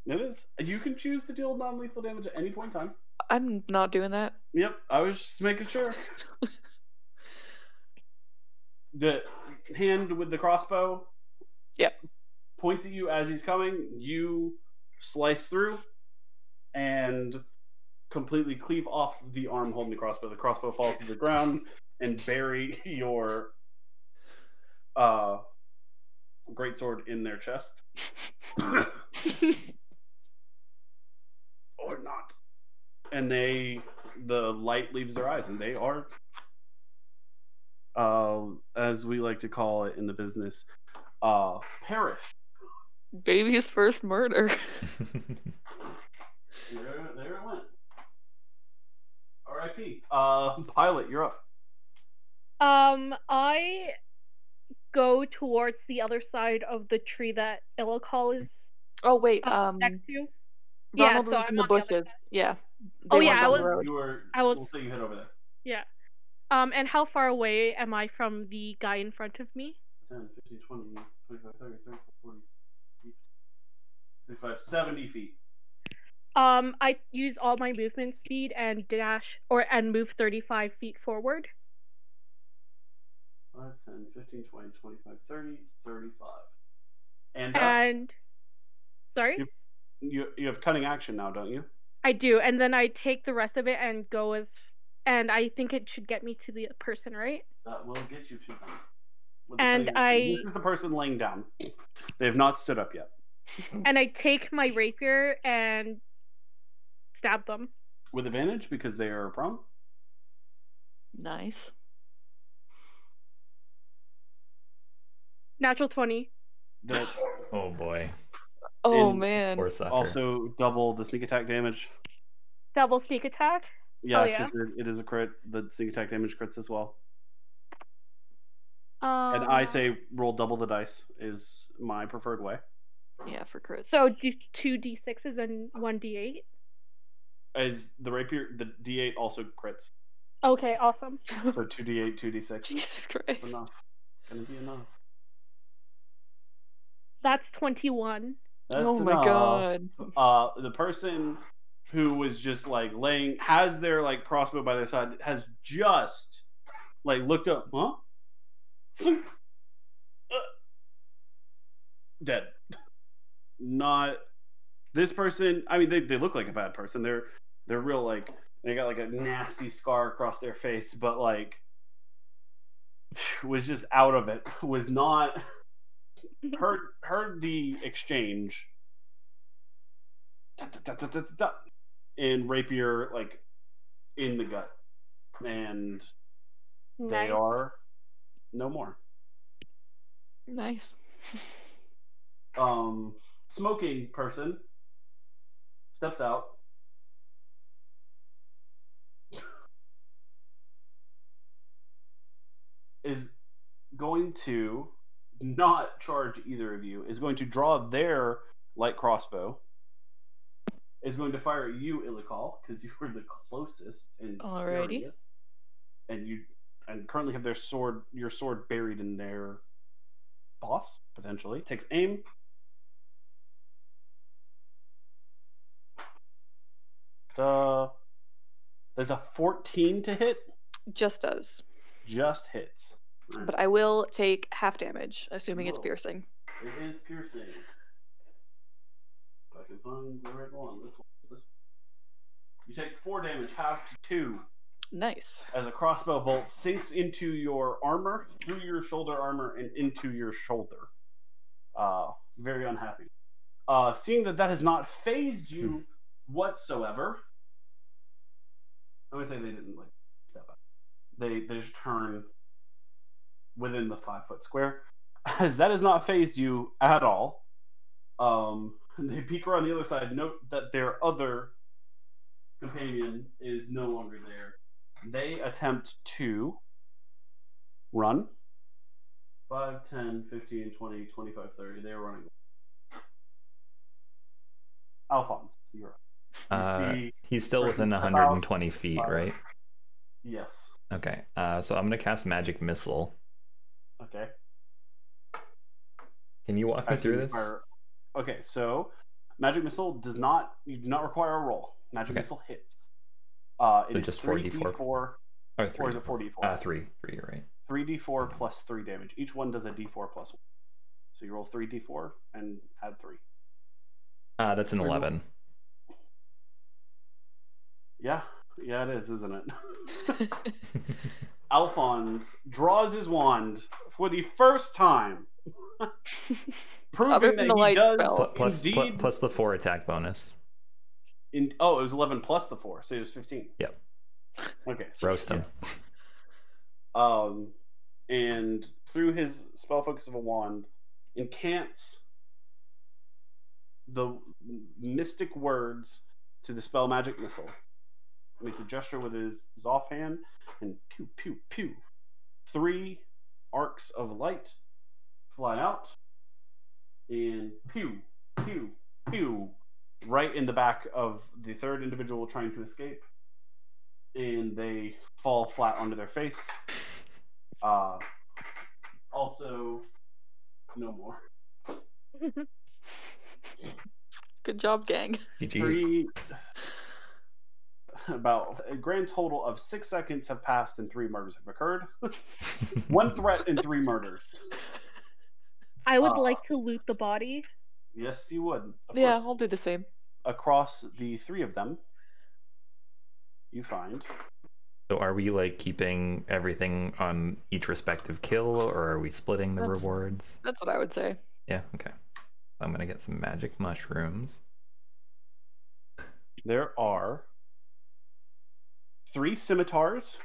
It is. You can choose to deal non-lethal damage at any point in time. I'm not doing that. Yep, I was just making sure. the hand with the crossbow. Yep. Points at you as he's coming. You slice through and completely cleave off the arm holding the crossbow. The crossbow falls to the ground and bury your uh greatsword in their chest. or not. And they, the light leaves their eyes, and they are, uh, as we like to call it in the business, uh, perish. Baby's first murder. There, there it went. R.I.P. Uh, pilot, you're up. Um, I go towards the other side of the tree that Ilikhal is Oh wait, uh, um, next to. Yeah, Ronald so I'm in the on the other bushes. side. yeah. Oh, yeah, I was- You were. I was- We'll say you head over there. Yeah. Um, and how far away am I from the guy in front of me? 10, 15, 20, 25, 30, 30, 40, 65, 70 feet. Um, I use all my movement speed and dash or and move 35 feet forward. 5, 10, 15, 20, 25, 30, 35. And uh, And sorry, You- you, you have cutting action now, don't you? I do, and then I take the rest of it and go as, and I think it should get me to the person, right? That will get you to them. And. I- This is the person laying down. They have not stood up yet. And I take my rapier and stab them. With advantage because they are prone. Nice. Natural 20. That oh boy. Oh In- man. Also double the sneak attack damage. Double sneak attack. Yeah, Oh, yeah? 'cause it, it is a crit. The sneak attack damage crits as well. Um, And I say roll double the dice is my preferred way. Yeah, for crits. so do two d6s and one d8. Is the rapier, the D8 also crits. Okay, awesome. So two D8, two D6. Jesus Christ. Enough. Gonna be enough. That's 21. That's oh my enough. god. uh the person who was just like laying has their like crossbow by their side has just like looked up huh Uh, dead not this person i mean they, they look like a bad person they're they're real like they got like a nasty scar across their face but like was just out of it was not heard heard the exchange. Da, da, da, da, da, da, and rapier like in the gut. And they are no more. Nice. um smoking person steps out. Is going to not charge either of you is going to draw their light crossbow is going to fire at you Ilikhal because you were the closest and Alrighty. and you and currently have their sword your sword buried in their boss potentially takes aim the there's a 14 to hit Just does. just hits. But I will take half damage, assuming it's Whoa. piercing. It is piercing. If I can find the right one. This one. This. one. You take four damage, half to two, Nice. as a crossbow bolt sinks into your armor, through your shoulder armor, and into your shoulder. uh, very unhappy. Uh, seeing that that has not phased you whatsoever, I would say they didn't like step up. They they just turn within the five foot square, as that has not phased you at all. Um, they peek around the other side, note that their other companion is no longer there. They attempt to run 5, 10, 15, 20, 25, 30. They're running. Alfonz, you're up. You Uh, he's still within step out, 120 feet, right? Yes. Okay. Uh, so I'm gonna cast magic missile. Okay. Can you walk me Actually, through this? require- Okay, so magic missile does not you do not require a roll. Magic Okay. missile hits. Uh, it So is just three 4d4? d four, Or or is it four d four? Uh, three. Three. You're right. Three d four plus three damage. Each one does a d four plus one. So you roll three d four and add three. Uh, that's an Three more. 11. Yeah, yeah, it is, isn't it? Alfonz draws his wand for the first time, proving that the he does spell. Plus, indeed. plus the four attack bonus. In, oh, it was eleven plus the four, so it was fifteen. Yep. Okay. So Roast him. Um, and through his spell focus of a wand, incants the mystic words to the spell magic missile. Makes a gesture with his, his offhand, and pew pew pew. Three arcs of light fly out, and pew pew pew, right in the back of the third individual trying to escape, and they fall flat onto their face. Uh, also, no more. Good job, gang. Three. About a grand total of six seconds have passed and three murders have occurred. One threat and three murders. I would Uh, like to loot the body. Yes, you would. Of yeah, course. I'll do the same. Across the three of them, you find So are we like keeping everything on each respective kill, or are we splitting the That's- rewards? That's what I would say. Yeah. Okay. I'm gonna get some magic mushrooms. there are three scimitars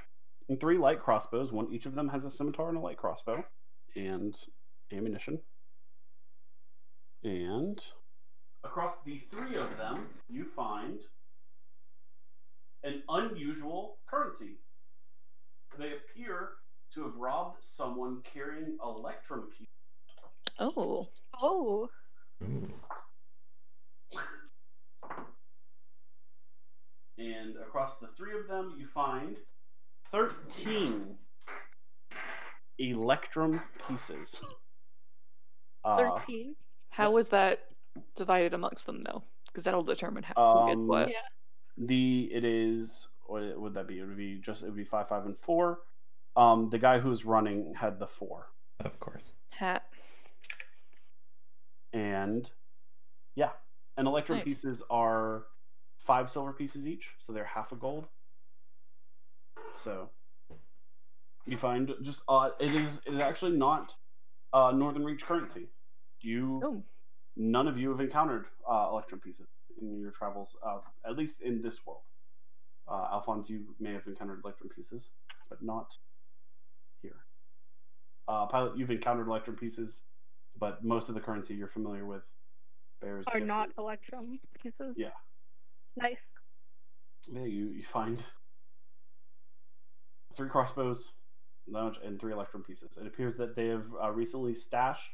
and three light crossbows. One each of them has a scimitar and a light crossbow, and ammunition. And across the three of them, you find an unusual currency. They appear to have robbed someone carrying electrum keys. Oh, Oh, Ooh. And across the three of them, you find 13 electrum pieces. Uh, 13. how was that divided amongst them though? Because that'll determine how, who gets Um, what. Yeah. the it is what would that be? It would be just it would be five, five, and four. Um, the guy who's running had the four, Of course. Hat. and yeah, and electrum Nice. pieces are five silver pieces each, so they're half a gold. So you find just uh, it is it is actually not uh, Northern Reach currency. You Oh, none of you have encountered uh, electrum pieces in your travels, uh, at least in this world. Uh, Alfonz, you may have encountered electrum pieces, but not here. Uh, Pilot, you've encountered electrum pieces, but most of the currency you're familiar with bears Are different- not electrum pieces. Yeah. Nice. Yeah, you, you find three crossbows, launch, and three electrum pieces. It appears that they have uh, recently stashed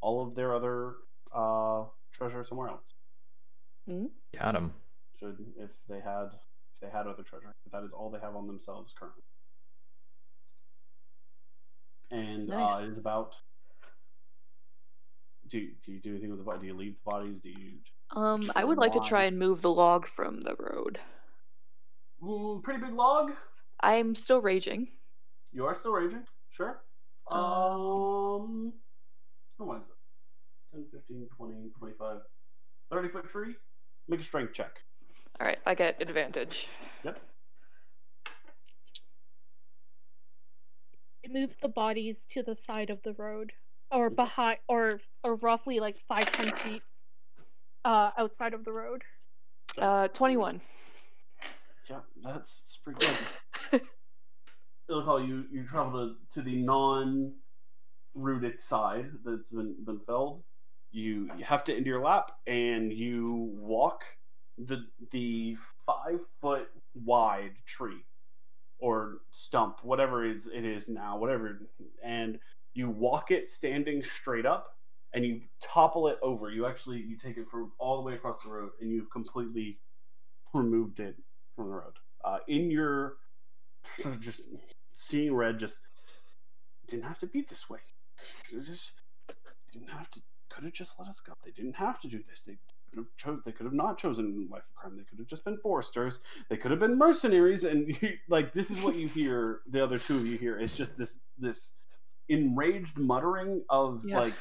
all of their other uh, treasure somewhere else. Got him. should if they had if they had other treasure. But that is all they have on themselves currently. And Nice. uh, it is about. Do you, do you do anything with the body? Do you leave the bodies? Do you? um, I would like to try and move the log from the road. Mm, pretty big log. I'm still raging. You are still raging. Sure. Um, Um. How much is it? 10, 15, 20, 25, 30 foot tree. Make a strength check. All right, I get advantage. Yep. Move the bodies to the side of the road. Or behind, or or roughly like five ten feet uh, outside of the road. Uh, 21. Yeah, that's, that's pretty good. It'll call you. You travel to, to the non-rooted side that's been been felled. You you have to into your lap, and you walk the the five foot wide tree or stump, whatever it is it is now, whatever, and you walk it standing straight up, and you topple it over. You actually you take it from all the way across the road, and you've completely removed it from the road. Uh, in your just seeing red, just didn't have to be this way. Just didn't have to. Could have just let us go. They didn't have to do this. They could have chose. They could have not chosen life of crime. They could have just been foresters. They could have been mercenaries. And you, like this is what you hear. The other two of you hear. It's just this this enraged muttering of Yeah. like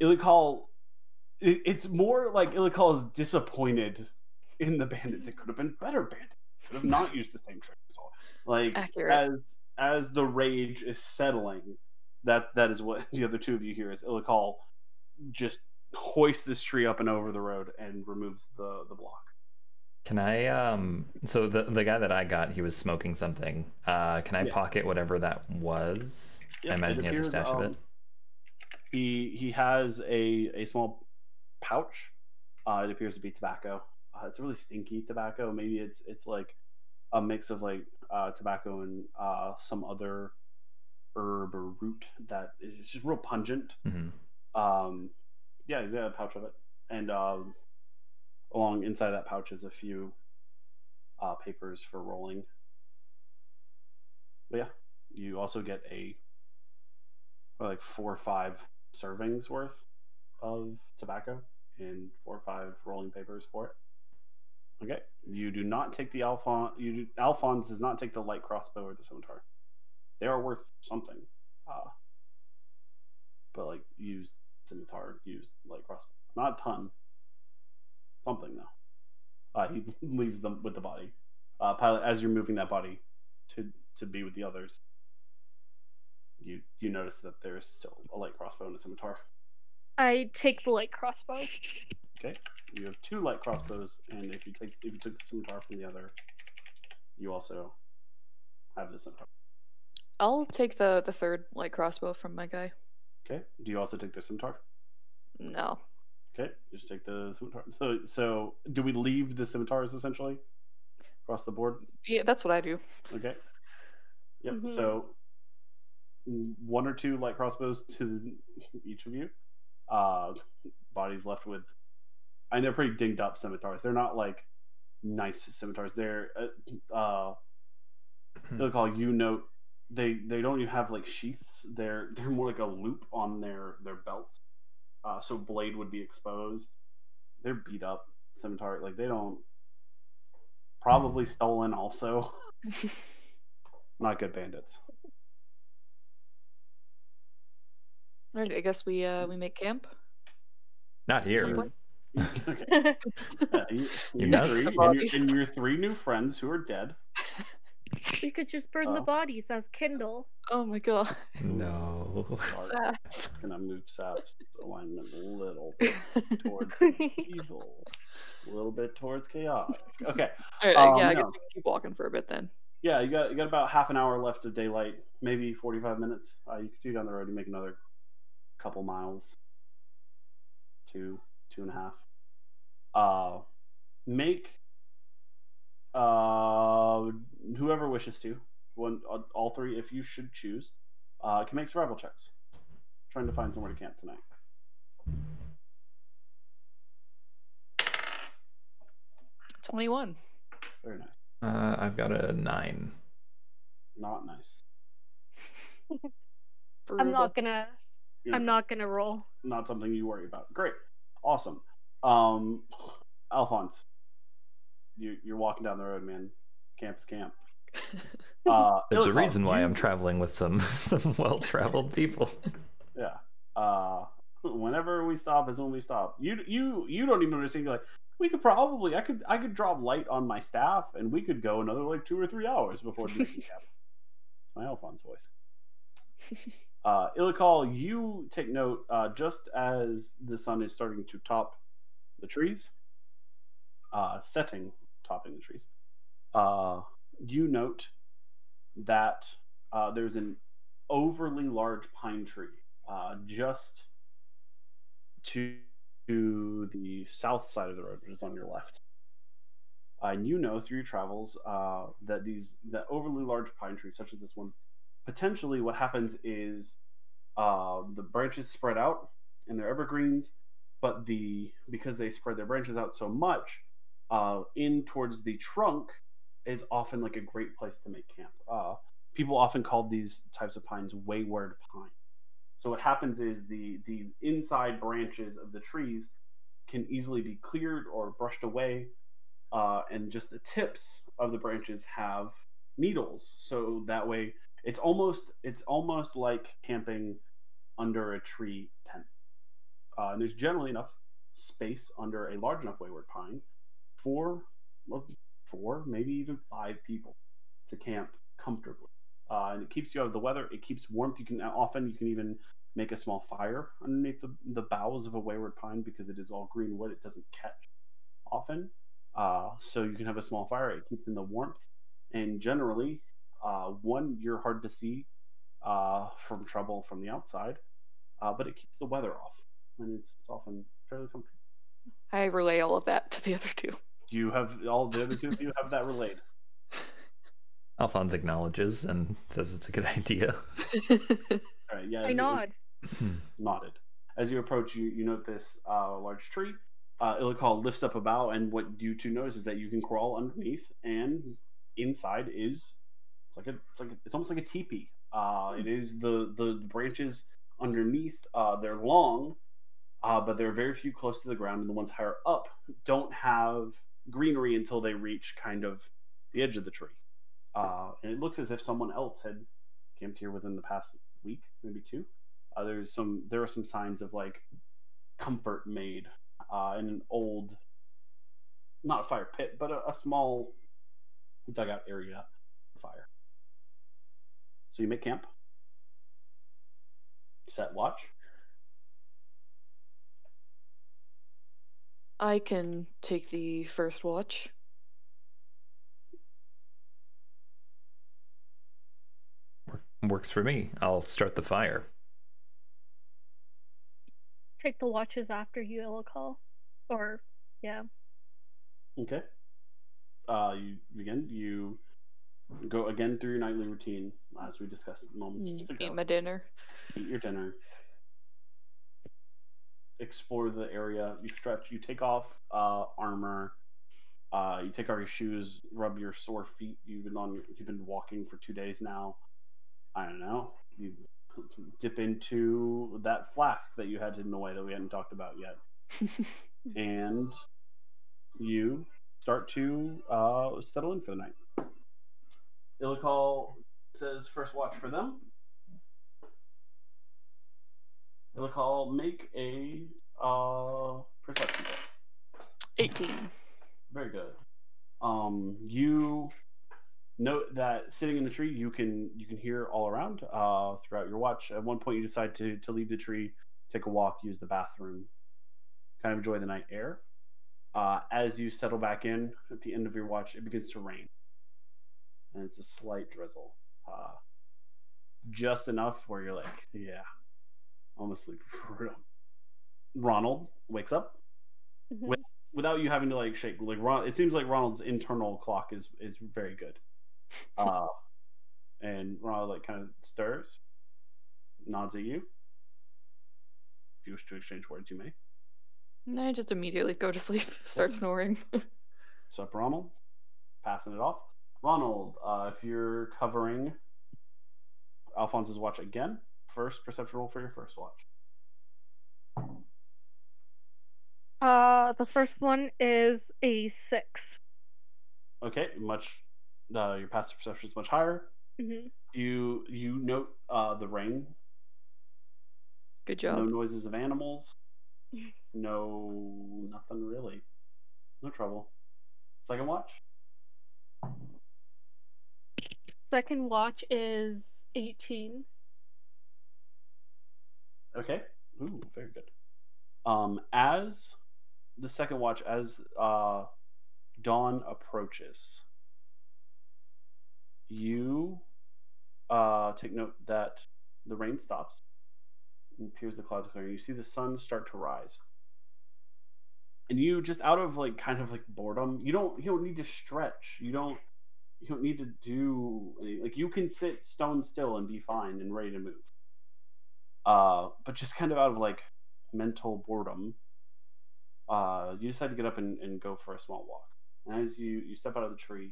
Ilikhal. It, it's more like Ilikhal is disappointed in the bandit. They could have been better bandits. Could have not used the same trick as all. Like Accurate. as as the rage is settling, that that is what the other two of you hear is Ilikhal just hoists this tree up and over the road and removes the the block. Can I um so the the guy that I got, he was smoking something. Uh can I Yes. pocket whatever that was? Yep, I imagine it he has a appears, stash of it. um, He he has a a small pouch. Uh, it appears to be tobacco. Uh, it's a really stinky tobacco. Maybe it's it's like a mix of like uh, tobacco and uh, some other herb or root that is it's just real pungent. hmm Um, yeah, he's got a pouch of it, and um, along inside that pouch is a few uh, papers for rolling. But yeah, you also get a like four or five servings worth of tobacco and four or five rolling papers for it. Okay, you do not take the Alphon. You do, Alfonz does not take the light crossbow or the scimitar. They are worth something. Uh, but like used scimitar, used light crossbow, not a ton. Something though. Uh, he leaves them with the body. Uh, pilot, as you're moving that body to to be with the others, you you notice that there's still a light crossbow and a scimitar. I take the light crossbow. Okay, you have two light crossbows, and if you take if you took the scimitar from the other, you also have the scimitar. I'll take the, the third light crossbow from my guy. Okay, do you also take the scimitar? No. Okay, just take the scimitar. So so do we leave the scimitars essentially across the board? Yeah, that's what I do. Okay. Yep. Mhm. So one or two light crossbows to each of you. Uh, bodies left with, and they're pretty dinged up scimitars. They're not like nice scimitars. They're uh, uh they'll call you note. They they don't even have like sheaths. They're they're more like a loop on their their belt. Uh, so blade would be exposed. They're beat up scimitar. Like they don't. Probably stolen also. Not good bandits. Alright, I guess we uh we make camp. Not here. Someplace? okay. Yeah, you, You you three, The and, your, bodies. and your three new friends who are dead. we could just burn the Oh. bodies as Kindle. Oh my god. No. Are Sad. gonna move Saf's alignment a little bit towards evil, a little bit towards chaotic. Okay, Alright, Um, yeah, I no. guess we can keep walking for a bit then. yeah, you got you got about half an hour left of daylight, maybe forty five minutes. Uh, you continue down the road, you make another couple miles, two two and a half. Uh, make uh whoever wishes to one uh, all three if you should choose uh can make survival checks trying to find somewhere to camp tonight Twenty-one. very nice Uh, I've got a nine. not nice I'm not gonna. You're I'm not gonna roll. not something you worry about great awesome um Alfonz you, you're walking down the road man camp's camp uh There's a reason why you- I'm traveling with some some well-traveled people. Yeah. Uh, whenever we stop is when we stop. You you you don't even understand. You're like, we could probably I could I could drop light on my staff and we could go another like two or three hours before making camp. It's my Alfonz voice. Uh, Ilikhal, you take note uh, just as the sun is starting to top the trees, uh, setting, topping the trees. Uh, you note that uh, there's an overly large pine tree uh, just to, to the south side of the road, which is on your left. Uh, and you know through your travels uh, that these that overly large pine trees, such as this one, potentially what happens is uh, the branches spread out and they're evergreens, but the because they spread their branches out so much, uh, in towards the trunk is often like a great place to make camp. Uh, people often call these types of pines wayward pine. So what happens is the the inside branches of the trees can easily be cleared or brushed away, uh, and just the tips of the branches have needles. So that way, it's almost it's almost like camping under a tree tent. Uh, and there's generally enough space under a large enough wayward pine for well, four, maybe even five people to camp comfortably. Uh, and it keeps you out of the weather. It keeps warmth. You can often you can even make a small fire underneath the, the boughs of a wayward pine because it is all green wood. It doesn't catch often, uh, so you can have a small fire. It keeps in the warmth, and generally, uh, one you're hard to see uh, from trouble from the outside, uh, but it keeps the weather off, and it's, it's often fairly comfortable. I relay all of that to the other two. You have all the other two of you have that relayed? Alfonz acknowledges and says it's a good idea. All right, yeah. I as you- nod. nodded. As you approach, you, you note this uh, large tree. Uh, Ilikhal lifts up a bough, and what you two notice is that you can crawl underneath, and inside is it's like a it's like a, it's almost like a teepee. Uh, it is the the branches underneath. Uh, they're long, uh, but there are very few close to the ground, and the ones higher up don't have greenery until they reach kind of the edge of the tree. Uh, and it looks as if someone else had camped here within the past week, maybe two. Uh, there's some there are some signs of like comfort made uh, in an old, not a fire pit, but a, a small dugout area. So you make camp, set watch. I can take the first watch. Works for me. I'll start the fire. Take the watches after you, Ilikhal. Or, yeah. Okay. Uh, you begin. You go again through your nightly routine, as we discussed moments ago. Eat my dinner. eat your dinner, explore the area. You stretch. You take off uh, armor. Uh, you take off your shoes. Rub your sore feet. You've been on. You've been walking for two days now. I don't know. You dip into that flask that you had hidden away that we hadn't talked about yet, and you start to uh, settle in for the night. Ilikhal says first watch for them. Ilikhal, make a uh, perception check. 18. Very good. Um, you note that sitting in the tree, you can you can hear all around uh, throughout your watch. At one point, you decide to to leave the tree, take a walk, use the bathroom, kind of enjoy the night air. Uh, as you settle back in at the end of your watch, it begins to rain, and it's a slight drizzle, uh, just enough where you're like, yeah, almost for real. Ronald wakes up Mhm. With- without you having to like shake. Like Ron, it seems like Ronald's internal clock is is very good. Uh, and Ronald like kind of stirs, nods at you. If you wish to exchange words, you may. And I just immediately go to sleep, start snoring. What's up, Ronald? Passing it off. Ronald, uh, if you're covering Alfonz's watch again, first perception roll for your first watch. Uh, the first one is a six. Okay, much. Uh, your passive perception is much higher. hmm You you note uh, the rain Good job. No noises of animals. No, nothing really. No trouble. Second watch. Second watch is 18. Okay. Ooh, very good. Um, as the second watch, as uh, dawn approaches, you uh, take note that the rain stops and appears the clouds clearing. You see the sun start to rise, and you just out of like kind of like boredom, you don't you don't need to stretch. You don't you don't need to do like you can sit stone still and be fine and ready to move. Uh, but just kind of out of like mental boredom, uh, you decide to get up and, and go for a small walk. And as you, you step out of the tree,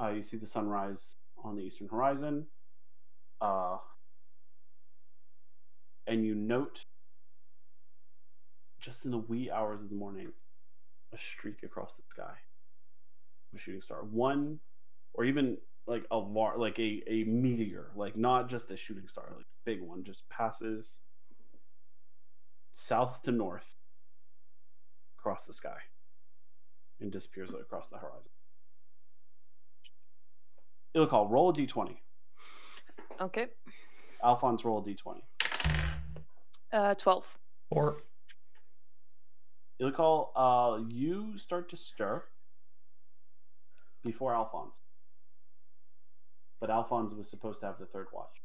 uh, you see the sunrise on the eastern horizon. Uh, and you note just in the wee hours of the morning a streak across the sky a shooting star. One or even like a lar- like a, a meteor like not just a shooting star like a big one just passes south to north across the sky and disappears across the horizon. Ilikhal, roll a d20 Okay. Alfonz roll a d20 Uh, 12. Or Ilikhal, uh, you start to stir before Alfonz. But Alfonz was supposed to have the third watch.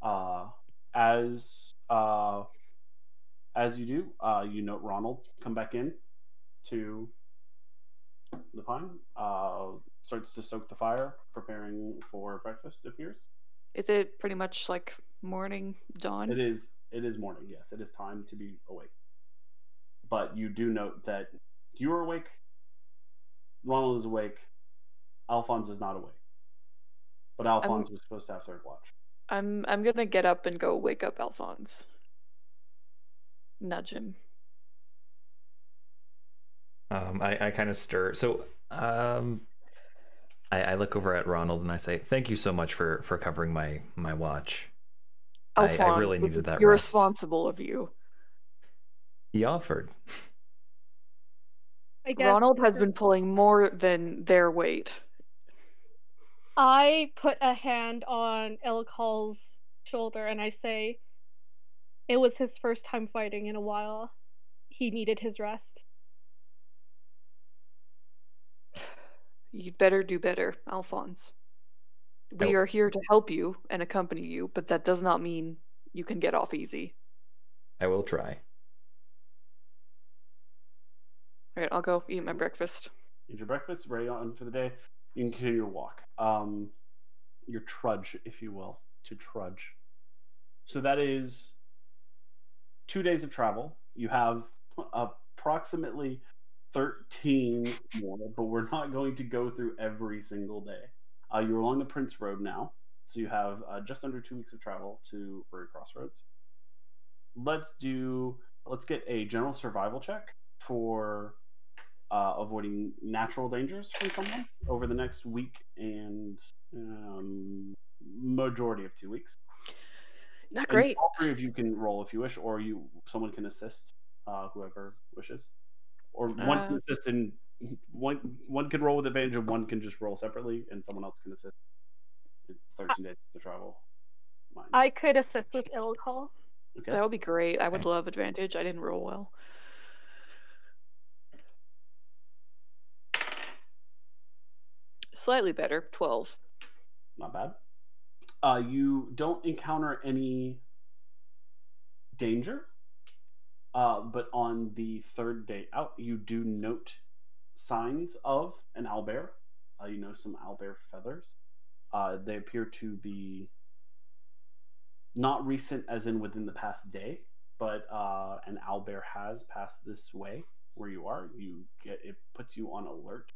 Uh, as uh, as you do, uh, you note Ronald come back in to the pine. Uh, starts to soak the fire, preparing for breakfast. It appears. Is it pretty much like morning dawn? It is. It is morning. Yes, it is time to be awake. But you do note that you are awake. Ronald is awake. Alfonz is not awake. But Alfonz was supposed to have third watch. I'm I'm gonna get up and go wake up Alfonz. Nudge him. um, I, I kind of stir. So um, I, I look over at Ronald and I say, "Thank you so much for for covering my my watch." I- I really this needed is that rest. irresponsible of you. He offered. I guess Ronald has been pulling more than their weight. I put a hand on Ilikhal's shoulder and I say, "It was his first time fighting in a while. He needed his rest." You'd better do better, Alfonz. We Nope. are here to help you and accompany you, but that does not mean you can get off easy. I will try. All right, I'll go eat my breakfast. Eat your breakfast, ready on for the day. You can continue your walk. Um, your trudge, if you will, to trudge. So that is two days of travel. You have approximately 13 more, but we're not going to go through every single day. Uh, you're along the Prince Road now, so you have uh, just under two weeks of travel to Rurry Crossroads. Let's do. Let's get a general survival check for uh, avoiding natural dangers from someone over the next week and um, majority of two weeks. Not And great. all three of you can roll if you wish, or you someone can assist uh, whoever wishes, or one can Uh, assist and one one can roll with advantage, and one can just roll separately, and someone else can assist. It's thirteen days to travel. Mine. I could assist with Ilikhal. okay. That would be great. I would love advantage. I didn't roll well. Slightly better, 12. not bad. Uh, you don't encounter any danger, uh, but on the third day out, you do note signs of an owlbear. Uh, you know some owlbear feathers. Uh, they appear to be not recent, as in within the past day, but uh, an owlbear has passed this way where you are. You get it puts you on alert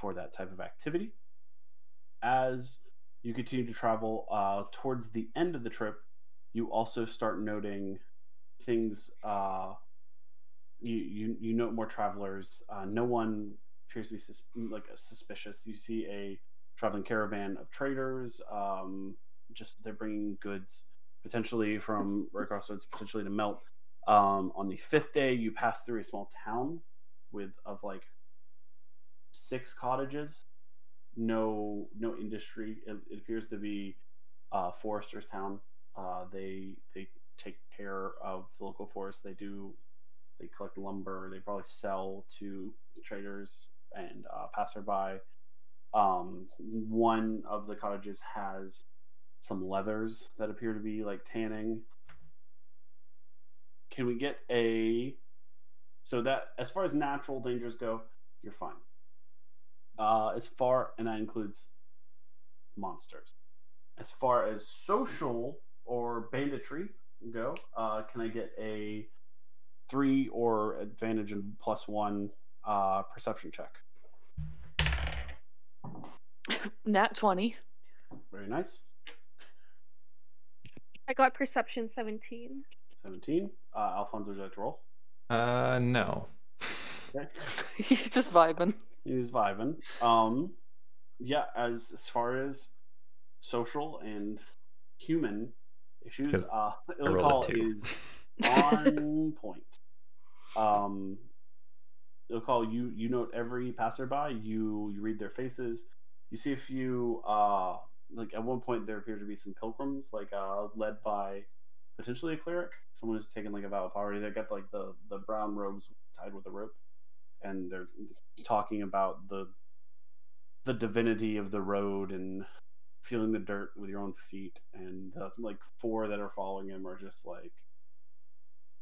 for that type of activity. As you continue to travel uh, towards the end of the trip, you also start noting things. Uh, you, you you note more travelers. Uh, no one appears to be sus- like suspicious. You see a traveling caravan of traders. Um, just they're bringing goods potentially from Rurry Crossroads, potentially to melt. Um, on the fifth day, you pass through a small town with of like six cottages no no industry. It, it appears to be uh, Forester's Town. Uh, they they take care of the local forest. They do they collect lumber. They probably sell to traders and uh, passerby. Um, one of the cottages has some leathers that appear to be like tanning. Can we get a so that as far as natural dangers go, you're fine. Uh, as far and that includes monsters. As far as social or banditry go, uh, can I get a three or advantage and plus one uh, perception check? Nat 20. Very nice. I got perception 17. 17. Uh, Alfonso, would you like to roll? Uh, no. Okay. He's just vibing. He's vibing. Um, yeah, as as far as social and human issues, uh, I rolled a Ilikhal is on point. Um, Ilikhal, you you note every passerby. You you read their faces. You see a few. Uh, like at one point there appear to be some pilgrims, like uh, led by potentially a cleric, someone who's taken like a vow of poverty. They got like the the brown robes tied with a rope, and they're talking about the the divinity of the road and feeling the dirt with your own feet. And the like four that are following him are just like,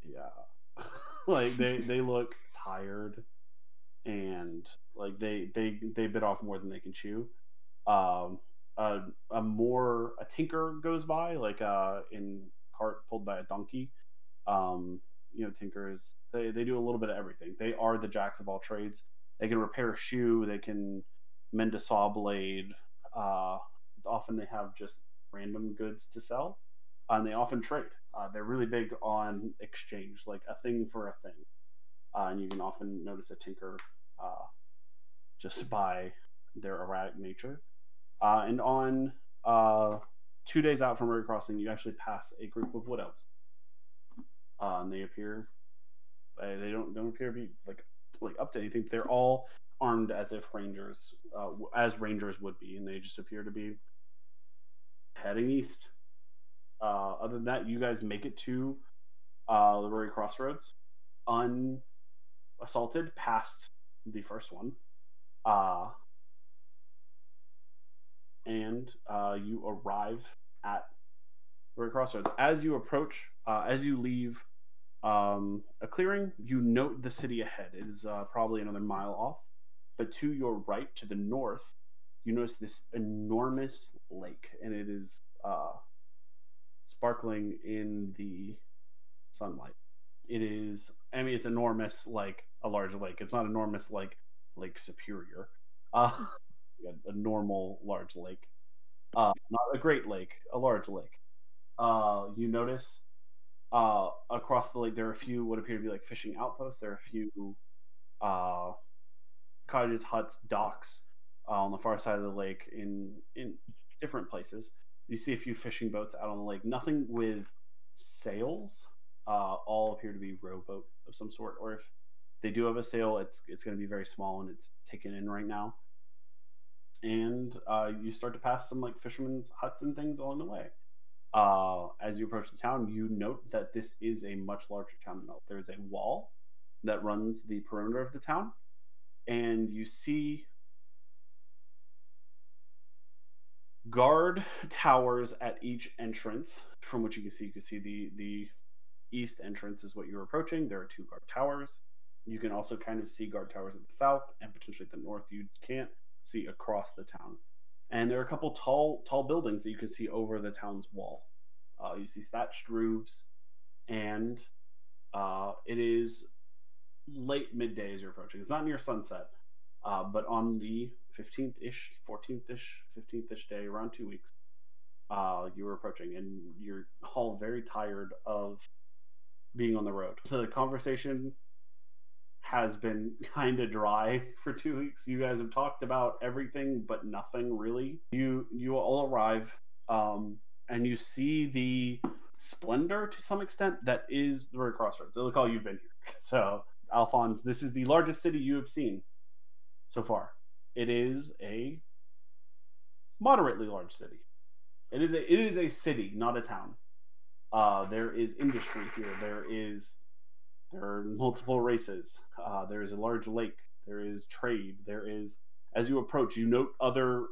yeah, like they they look tired and like they they they bit off more than they can chew. Um, a, a more a tinker goes by like uh in cart pulled by a donkey um you know tinkers they, they do a little bit of everything. They are the jacks of all trades. They can repair a shoe they can mend a saw blade uh often they have just random goods to sell and they often trade. Uh, they're really big on exchange like a thing for a thing. Uh, and you can often notice a tinker uh, just by their erratic nature. Uh, and on uh, two days out from River Crossing, you actually pass a group of wood elves, uh, and they appear. Uh, they don't don't appear to be like like up to anything. They're all armed as if rangers, uh, as rangers would be, and they just appear to be heading east. Uh, other than that, you guys make it to uh, the Rurry Crossroads, unassaulted past the first one. Uh, and uh, you arrive at Rurry Crossroads. As you approach, uh, as you leave um, a clearing, you note the city ahead. It is uh, probably another mile off, but to your right, to the north, you notice this enormous lake, and it is uh, sparkling in the sunlight. It is, I mean, it's enormous like a large lake. It's not enormous like Lake Superior. Uh, a, a normal large lake, uh, not a great lake, a large lake. Uh, you notice uh, across the lake there are a few what appear to be like fishing outposts. There are a few uh, cottages, huts, docks uh, on the far side of the lake in in different places. You see a few fishing boats out on the lake. Nothing with sails. Uh, all appear to be rowboats of some sort, or if they do have a sail, it's it's going to be very small and it's taken in right now and uh, you start to pass some like fishermen's huts and things along the way. Uh, as you approach the town, you note that this is a much larger town than There is a wall that runs the perimeter of the town, and you see guard towers at each entrance. From which you can see, you can see the the east entrance is what you're approaching. There are two guard towers. You can also kind of see guard towers at the south and potentially at the north. You can't see across the town. And there are a couple tall tall buildings that you can see over the town's wall. Uh, you see thatched roofs, and uh, it is late midday as you're approaching. It's not near sunset, uh, but on the 15th ish, 14th ish, 15th ish day, around two weeks, uh, you were approaching, and you're all very tired of being on the road. So the conversation has been kind of dry for two weeks. You guys have talked about everything but nothing really. You you all arrive, um, and you see the splendor to some extent that is the Rurry Crossroads. Look, all you've been here. So, Alfonz, this is the largest city you have seen so far. It is a moderately large city. It is a it is a city, not a town. Uh, there is industry here. There is there are multiple races. Uh, there is a large lake. There is trade. There is as you approach, you note other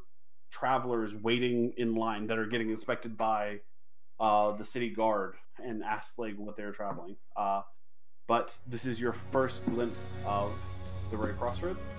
travelers waiting in line that are getting inspected by uh, the city guard and ask like what they're traveling. Uh, but this is your first glimpse of the Rurry Crossroads.